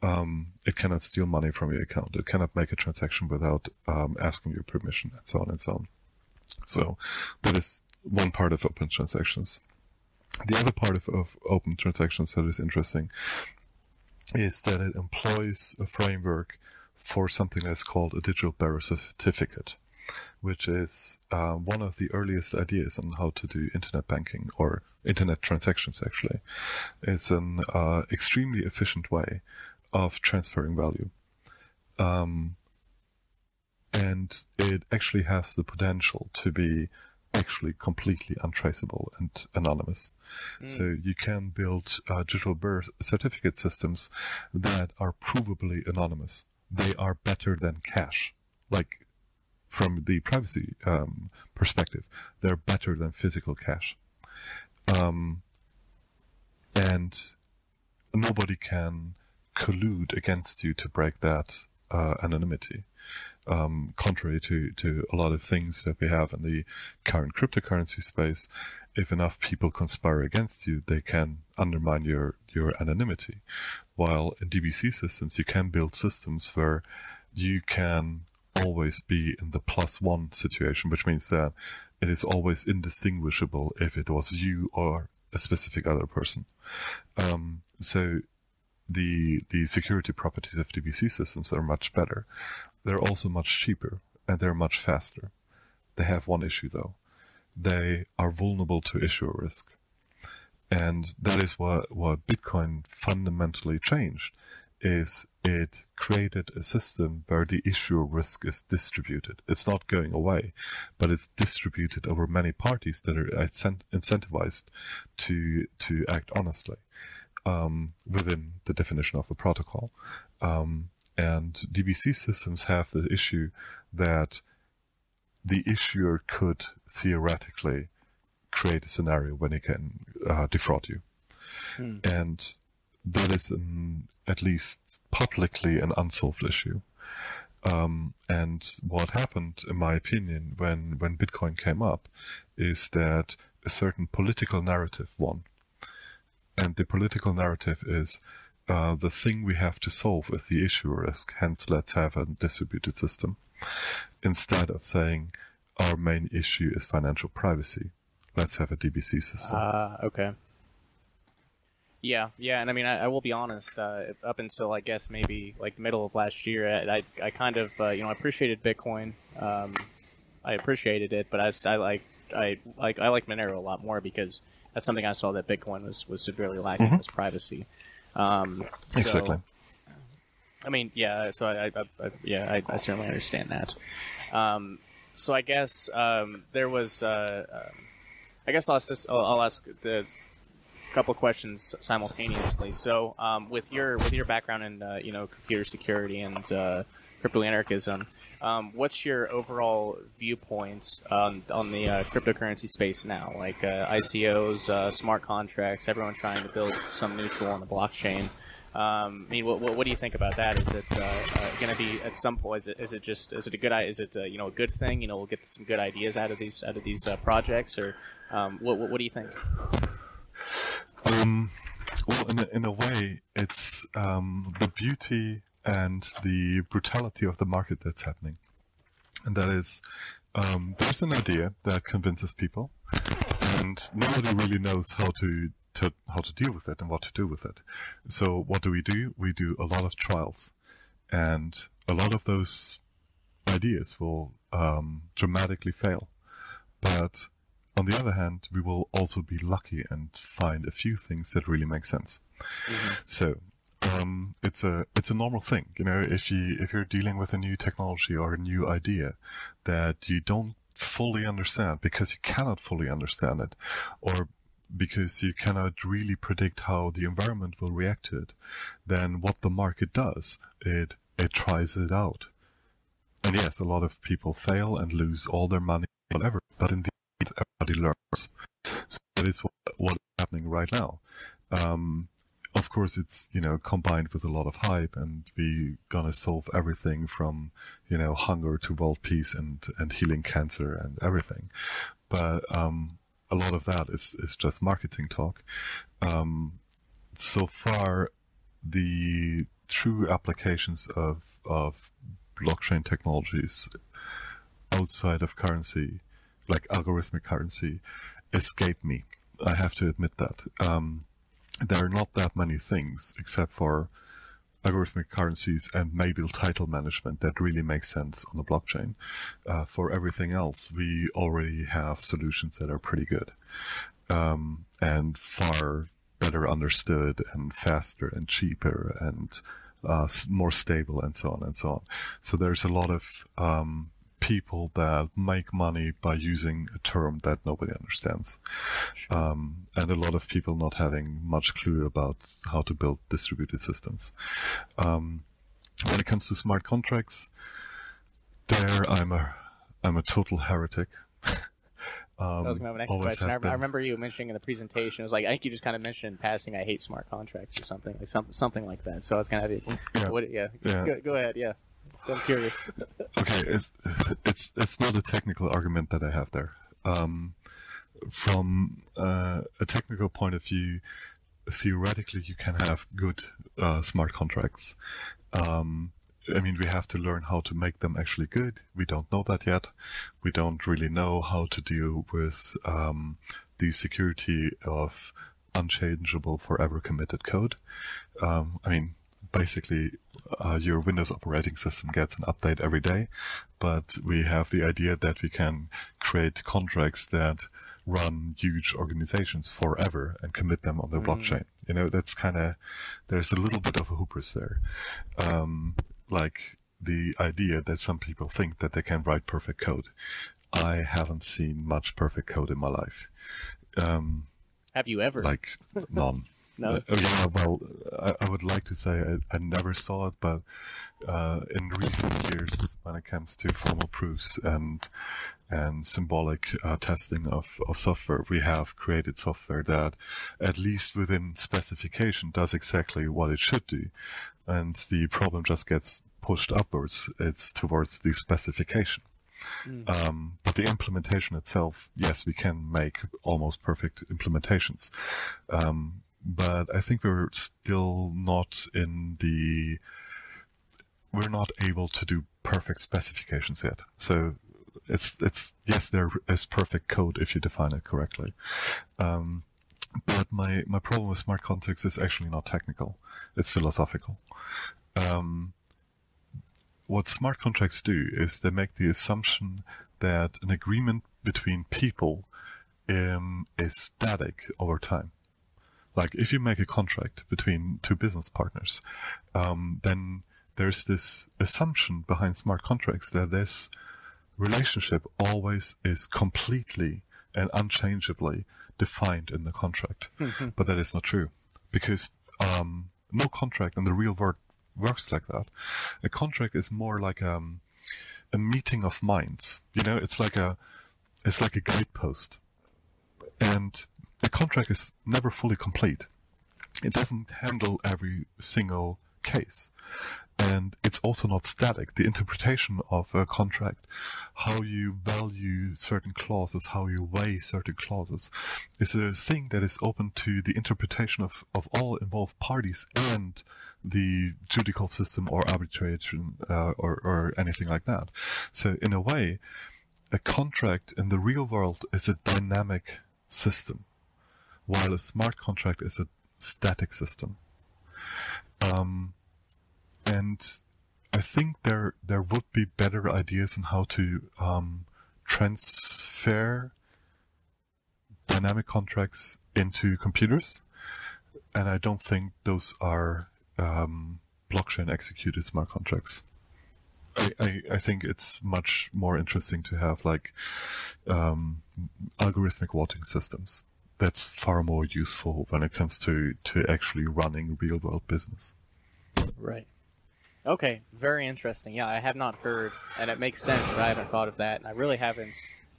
Um, it cannot steal money from your account. It cannot make a transaction without um, asking your permission, and so on and so on. So that is one part of open transactions. The other part of, of open transactions that is interesting is that it employs a framework for something that's called a digital bearer certificate, which is uh, one of the earliest ideas on how to do internet banking or internet transactions. Actually, it's an uh, extremely efficient way of transferring value. Um, and it actually has the potential to be actually completely untraceable and anonymous. Mm. So you can build uh, digital bearer certificate systems that are provably anonymous. They are better than cash. Like from the privacy um, perspective, they're better than physical cash. Um, and nobody can collude against you to break that uh, anonymity um, contrary to, to a lot of things that we have in the current cryptocurrency space, if enough people conspire against you, they can undermine your, your anonymity. While in DBC systems, you can build systems where you can always be in the plus one situation, which means that it is always indistinguishable if it was you or a specific other person. Um, so the the security properties of DBC systems are much better. They're also much cheaper and they're much faster. They have one issue though. They are vulnerable to issuer risk. And that is what, what Bitcoin fundamentally changed is it created a system where the issuer risk is distributed. It's not going away, but it's distributed over many parties that are incentivized to to act honestly um, within the definition of the protocol. Um, and DBC systems have the issue that the issuer could theoretically create a scenario when he can uh, defraud you. Hmm. And that is an, at least publicly an unsolved issue. Um, and what happened, in my opinion, when, when Bitcoin came up, is that a certain political narrative won. And the political narrative is uh, the thing we have to solve is the issuer risk, hence let's have a distributed system. Instead of saying our main issue is financial privacy, let's have a DBC system.
Ah, uh, okay. Yeah, yeah, and I mean, I, I will be honest. Uh, up until I guess maybe like middle of last year, I, I, I kind of uh, you know I appreciated Bitcoin. Um, I appreciated it, but I, I like I like I like Monero a lot more because that's something I saw that Bitcoin was was severely lacking mm-hmm. was privacy. Um,
so, exactly.
I mean, yeah. So I, I, I yeah, I, I, certainly understand that. Um, so I guess um, there was. Uh, um, I guess I'll ask, I'll, I'll ask the couple questions simultaneously. So, um, with your with your background in uh, you know computer security and uh, crypto anarchism, um, what's your overall viewpoints on on the uh, cryptocurrency space now? Like uh, ICOs, uh, smart contracts, everyone trying to build some new tool on the blockchain. Um, I mean, what, what, what, do you think about that? Is it uh, uh, going to be at some point? Is it, is it just is it a good is it uh, you know a good thing? You know, we'll get some good ideas out of these out of these uh, projects, or um, what, what, what do you think?
Um, well, in a, in a way, it's um, the beauty and the brutality of the market that's happening. And that is, um, there's an idea that convinces people, and nobody really knows how to, to how to deal with it and what to do with it. So what do we do? We do a lot of trials, and a lot of those ideas will um, dramatically fail. But on the other hand, we will also be lucky and find a few things that really make sense. Mm-hmm. So um, it's a it's a normal thing, you know. If you if you're dealing with a new technology or a new idea that you don't fully understand because you cannot fully understand it, or because you cannot really predict how the environment will react to it, then what the market does, it it tries it out. And yes, a lot of people fail and lose all their money, whatever. But in the everybody learns. So that is what, what's happening right now. Um, of course, it's you know combined with a lot of hype, and we gonna solve everything from you know hunger to world peace and and healing cancer and everything. But um, a lot of that is is just marketing talk. Um, so far, the true applications of of blockchain technologies outside of currency like algorithmic currency escape me. I have to admit that. Um, there are not that many things except for algorithmic currencies and maybe title management that really makes sense on the blockchain. Uh, for everything else, we already have solutions that are pretty good um, and far better understood and faster and cheaper and uh, more stable and so on and so on. So there's a lot of um, people that make money by using a term that nobody understands. Sure. Um, and a lot of people not having much clue about how to build distributed systems. Um, when it comes to smart contracts, there I'm a I'm a total heretic.
Um, that was my next question. I, I, remember you mentioning in the presentation. It was like I think you just kind of mentioned in passing, "I hate smart contracts" or something, like some, something like that. So I was kind of, yeah, what, yeah. yeah. Go, go, ahead, yeah. I'm curious.
okay, it's, it's it's not a technical argument that I have there. Um, from uh, a technical point of view, theoretically, you can have good uh, smart contracts. Um, I mean, we have to learn how to make them actually good. We don't know that yet. We don't really know how to deal with um, the security of unchangeable, forever committed code. Um, I mean, basically uh, your Windows operating system gets an update every day, but we have the idea that we can create contracts that run huge organizations forever and commit them on the
Mm.
blockchain. You know, that's kind of there's a little bit of a hubris there, um, like the idea that some people think that they can write perfect code. I haven't seen much perfect code in my life. Um,
Have you ever?
like none.
No?
Uh, yeah, well, I, I would like to say I, I never saw it, but uh, in recent years, when it comes to formal proofs and and symbolic uh, testing of, of software, we have created software that, at least within specification, does exactly what it should do, and the problem just gets pushed upwards. It's towards the specification. Um, but the implementation itself, yes, we can make almost perfect implementations. Um, but I think we're still not in the, we're not able to do perfect specifications yet. So it's, it's, yes, there is perfect code if you define it correctly. Um, but my, my problem with smart contracts is actually not technical. It's philosophical. Um, what smart contracts do is they make the assumption that an agreement between people um, is static over time. Like if you make a contract between two business partners, um, then there's this assumption behind smart contracts that this relationship always is completely and unchangeably defined in the contract. But that is not true because um, no contract in the real world works like that. A contract is more like um, a meeting of minds. You know, it's like a it's like a guidepost, and a contract is never fully complete. It doesn't handle every single case. And it's also not static. The interpretation of a contract, how you value certain clauses, how you weigh certain clauses, is a thing that is open to the interpretation of, of all involved parties and the judicial system or arbitration uh, or, or anything like that. So, in a way, a contract in the real world is a dynamic system, while a smart contract is a static system. Um, and I think there there would be better ideas on how to um, transfer dynamic contracts into computers, and I don't think those are um, blockchain executed smart contracts. I, I, I think it's much more interesting to have like um, algorithmic voting systems. That's far more useful when it comes to, to actually running real world business.
Right. Okay, very interesting. Yeah, I have not heard, and it makes sense, but I haven't thought of that, and I really haven't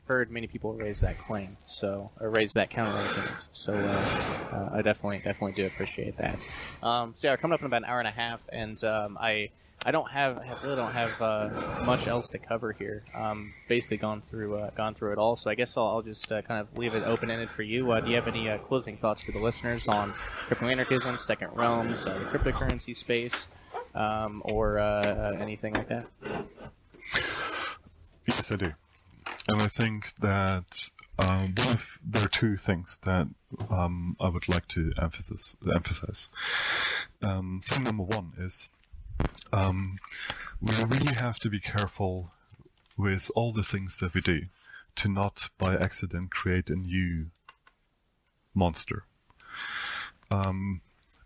heard many people raise that claim, so or raise that counter argument. So uh, uh, I definitely, definitely do appreciate that. Um, so yeah, we're coming up in about an hour and a half, and um, I, I don't have, I really don't have uh, much else to cover here. Um, basically gone through, uh, gone through it all. So I guess I'll, I'll just uh, kind of leave it open ended for you. Uh, do you have any uh, closing thoughts for the listeners on crypto anarchism, second realms, uh, the cryptocurrency space? um, or anything like that.
Yes, I do. And I think that um, of, there are two things that um, I would like to emphasis, emphasize. Um, thing number one is um, we really have to be careful with all the things that we do to not by accident create a new monster. Um,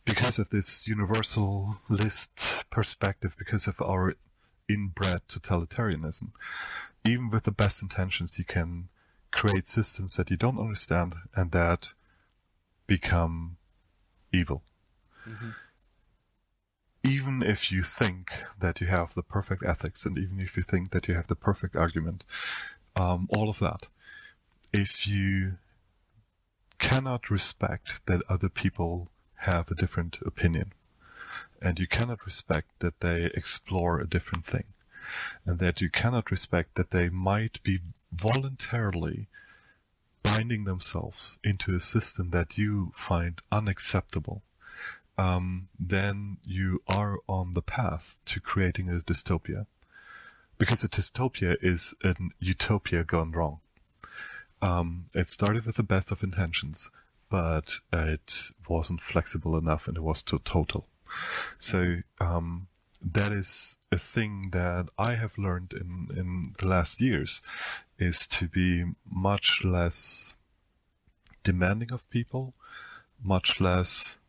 because of this universalist perspective, because of our inbred totalitarianism, even with the best intentions, you can create systems that you don't understand and that become evil. Even if you think that you have the perfect ethics, and even if you think that you have the perfect argument, um, all of that, if you cannot respect that other people have a different opinion, and you cannot respect that they explore a different thing, and that you cannot respect that they might be voluntarily binding themselves into a system that you find unacceptable, um, then you are on the path to creating a dystopia. Because a dystopia is a utopia gone wrong. Um, it started with the best of intentions, but it wasn't flexible enough and it was too total. So um, that is a thing that I have learned in, in the last years is to be much less demanding of people, much less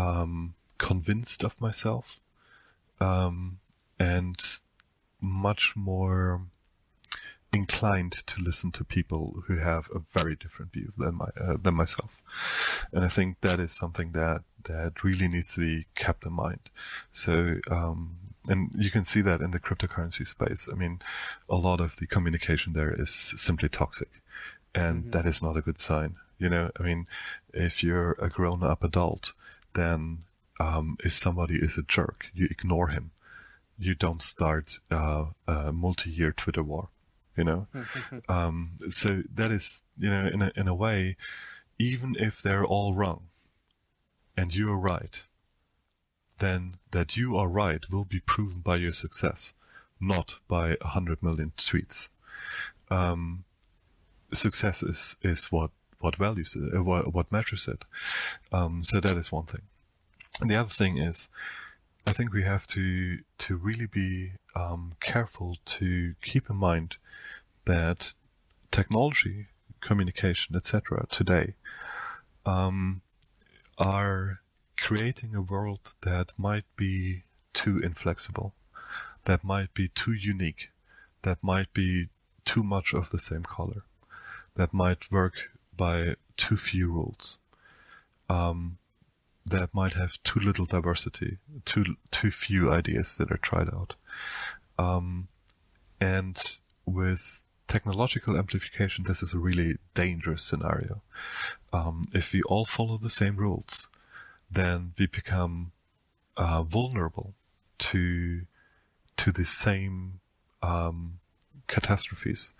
um, convinced of myself, um, and much more inclined to listen to people who have a very different view than my uh, than myself, and I think that is something that that really needs to be kept in mind. So, um, and you can see that in the cryptocurrency space. I mean, a lot of the communication there is simply toxic, and mm-hmm. that is not a good sign. You know, I mean, if you're a grown-up adult, then um, if somebody is a jerk, you ignore him. You don't start uh, a multi-year Twitter war you know. um, so that is, you know, in a, in a way, even if they're all wrong and you are right, then that you are right will be proven by your success, not by a hundred million tweets. Um, success is, is what, what values uh, what, what it. Um, so that is one thing. And the other thing is, I think we have to to really be um, careful to keep in mind that technology, communication, etc., today um, are creating a world that might be too inflexible, that might be too unique, that might be too much of the same color, that might work by too few rules, um, that might have too little diversity, too too few ideas that are tried out, um, and with technological amplification, this is a really dangerous scenario. Um, if we all follow the same rules, then we become uh, vulnerable to to the same um, catastrophes.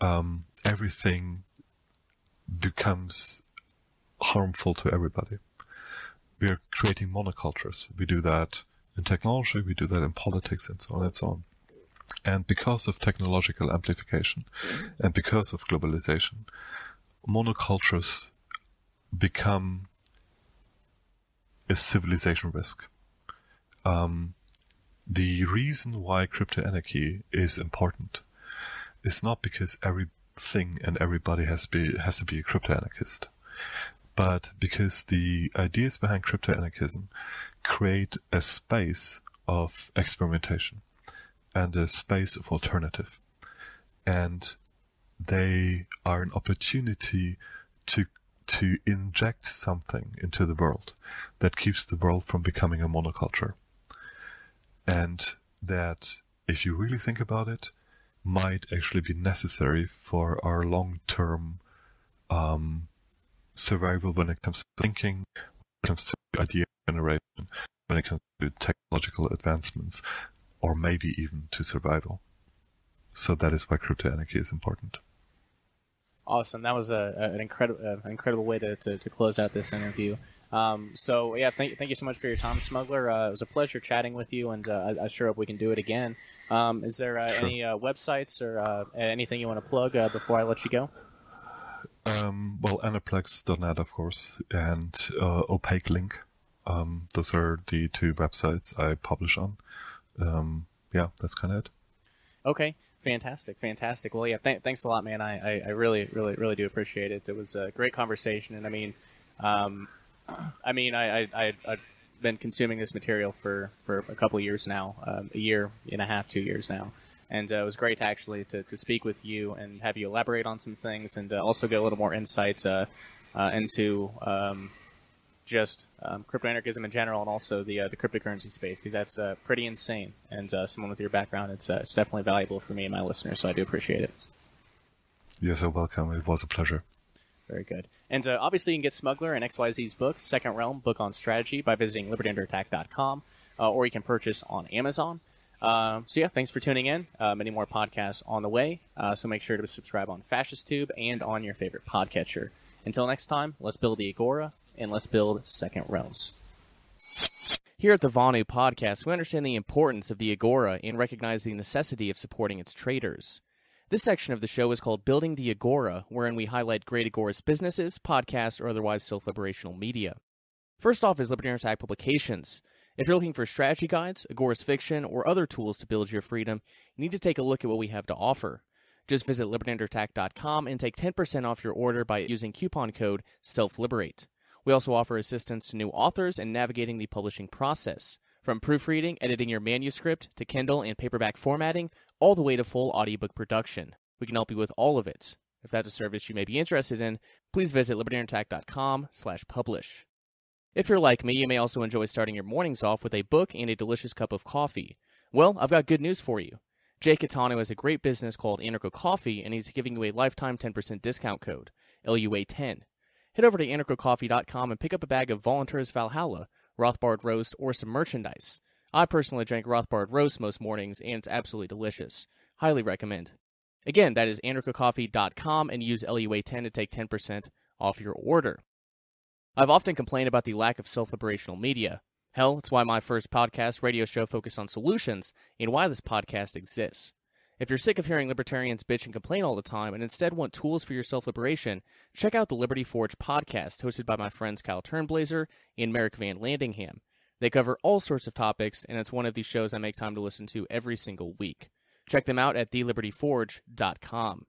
Um, everything becomes harmful to everybody. We are creating monocultures. We do that in technology, we do that in politics, and so on and so on. And because of technological amplification and because of globalization, monocultures become a civilization risk. Um, the reason why crypto anarchy is important is not because everything and everybody has be has to be a crypto anarchist, but because the ideas behind crypto anarchism create a space of experimentation and a space of alternative. And they are an opportunity to to inject something into the world that keeps the world from becoming a monoculture. And that, if you really think about it, might actually be necessary for our long-term um, survival when it comes to thinking, when it comes to idea generation, when it comes to technological advancements, or maybe even to survival. So that is why crypto anarchy is important.
Awesome. That was a, an incredible, uh, incredible way to, to, to, close out this interview. Um, so yeah, thank, thank you so much for your time, Smuggler. Uh, it was a pleasure chatting with you, and uh, I, I, sure hope we can do it again. Um, is there uh, sure. any uh, websites or uh, anything you want to plug before I let you go?
Um, well, anarplex.net, of course, and Opaque Link. Um, those are the two websites I publish on um, yeah, that's kind of it.
Okay, fantastic, fantastic. Well, yeah, th- thanks a lot, man. I, I, I, really, really, really do appreciate it. It was a great conversation, and I mean, um, I mean, I, I, I, been consuming this material for, for a couple years now, um, a year and a half, two years now. And uh, it was great actually to, to speak with you and have you elaborate on some things and uh, also get a little more insight uh, uh into um, just um, crypto anarchism in general and also the uh, the cryptocurrency space because that's uh, pretty insane. And someone with your background, it's it's definitely valuable for me and my listeners. So I do appreciate it.
You're so welcome. It was a pleasure.
Very good. And uh, obviously, you can get Smuggler and XYZ's book, Second Realm, book on strategy, by visiting libertyunderattack.com, uh, or you can purchase on Amazon. Uh, so yeah, thanks for tuning in. Uh, many more podcasts on the way. Uh, so make sure to subscribe on Fascist Tube and on your favorite podcatcher. Until next time, let's build the Agora and let's build second realms. Here at the Vonu podcast, we understand the importance of the Agora and recognize the necessity of supporting its traders. This section of the show is called Building the Agora, wherein we highlight great agorist businesses, podcasts, or otherwise self liberational media. First off is Liberty Under Attack Publications. If you're looking for strategy guides, agorist fiction, or other tools to build your freedom, you need to take a look at what we have to offer. Just visit libertyunderattack.com and take 10% off your order by using coupon code SELFLIBERATE. We also offer assistance to new authors in navigating the publishing process. From proofreading, editing your manuscript, to Kindle and paperback formatting, all the way to full audiobook production. We can help you with all of it. If that's a service you may be interested in, please visit libertyunderattack.com slash publish. If you're like me, you may also enjoy starting your mornings off with a book and a delicious cup of coffee. Well, I've got good news for you. Jay Catano has a great business called Anarcho Coffee, and he's giving you a lifetime 10% discount code, LUA10. Head over to anarchocoffee.com and pick up a bag of Volunteers Valhalla, Rothbard Roast, or some merchandise. I personally drink Rothbard Roast most mornings, and it's absolutely delicious. Highly recommend. Again, that is anarchocoffee.com and use LUA10 to take 10% off your order. I've often complained about the lack of self liberational media. Hell, it's why my first podcast radio show focused on solutions and why this podcast exists. If you're sick of hearing libertarians bitch and complain all the time and instead want tools for your self liberation, check out the Liberty Forge podcast hosted by my friends Kyle Turnblazer and Merrick Van Landingham. They cover all sorts of topics, and it's one of these shows I make time to listen to every single week. Check them out at thelibertyforge.com.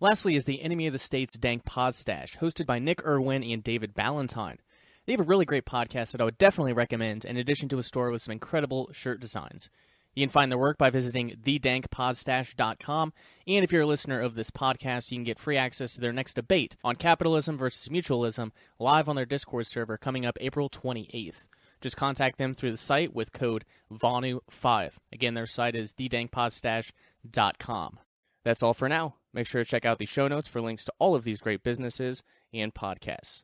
Lastly is the Enemy of the State's Dank Podstash, hosted by Nick Irwin and David Ballantyne. They have a really great podcast that I would definitely recommend, in addition to a store with some incredible shirt designs. You can find their work by visiting thedankpodstash.com. And if you're a listener of this podcast, you can get free access to their next debate on capitalism versus mutualism live on their Discord server coming up April 28th. Just contact them through the site with code VONU5. Again, their site is thedankpodstash.com. That's all for now. Make sure to check out the show notes for links to all of these great businesses and podcasts.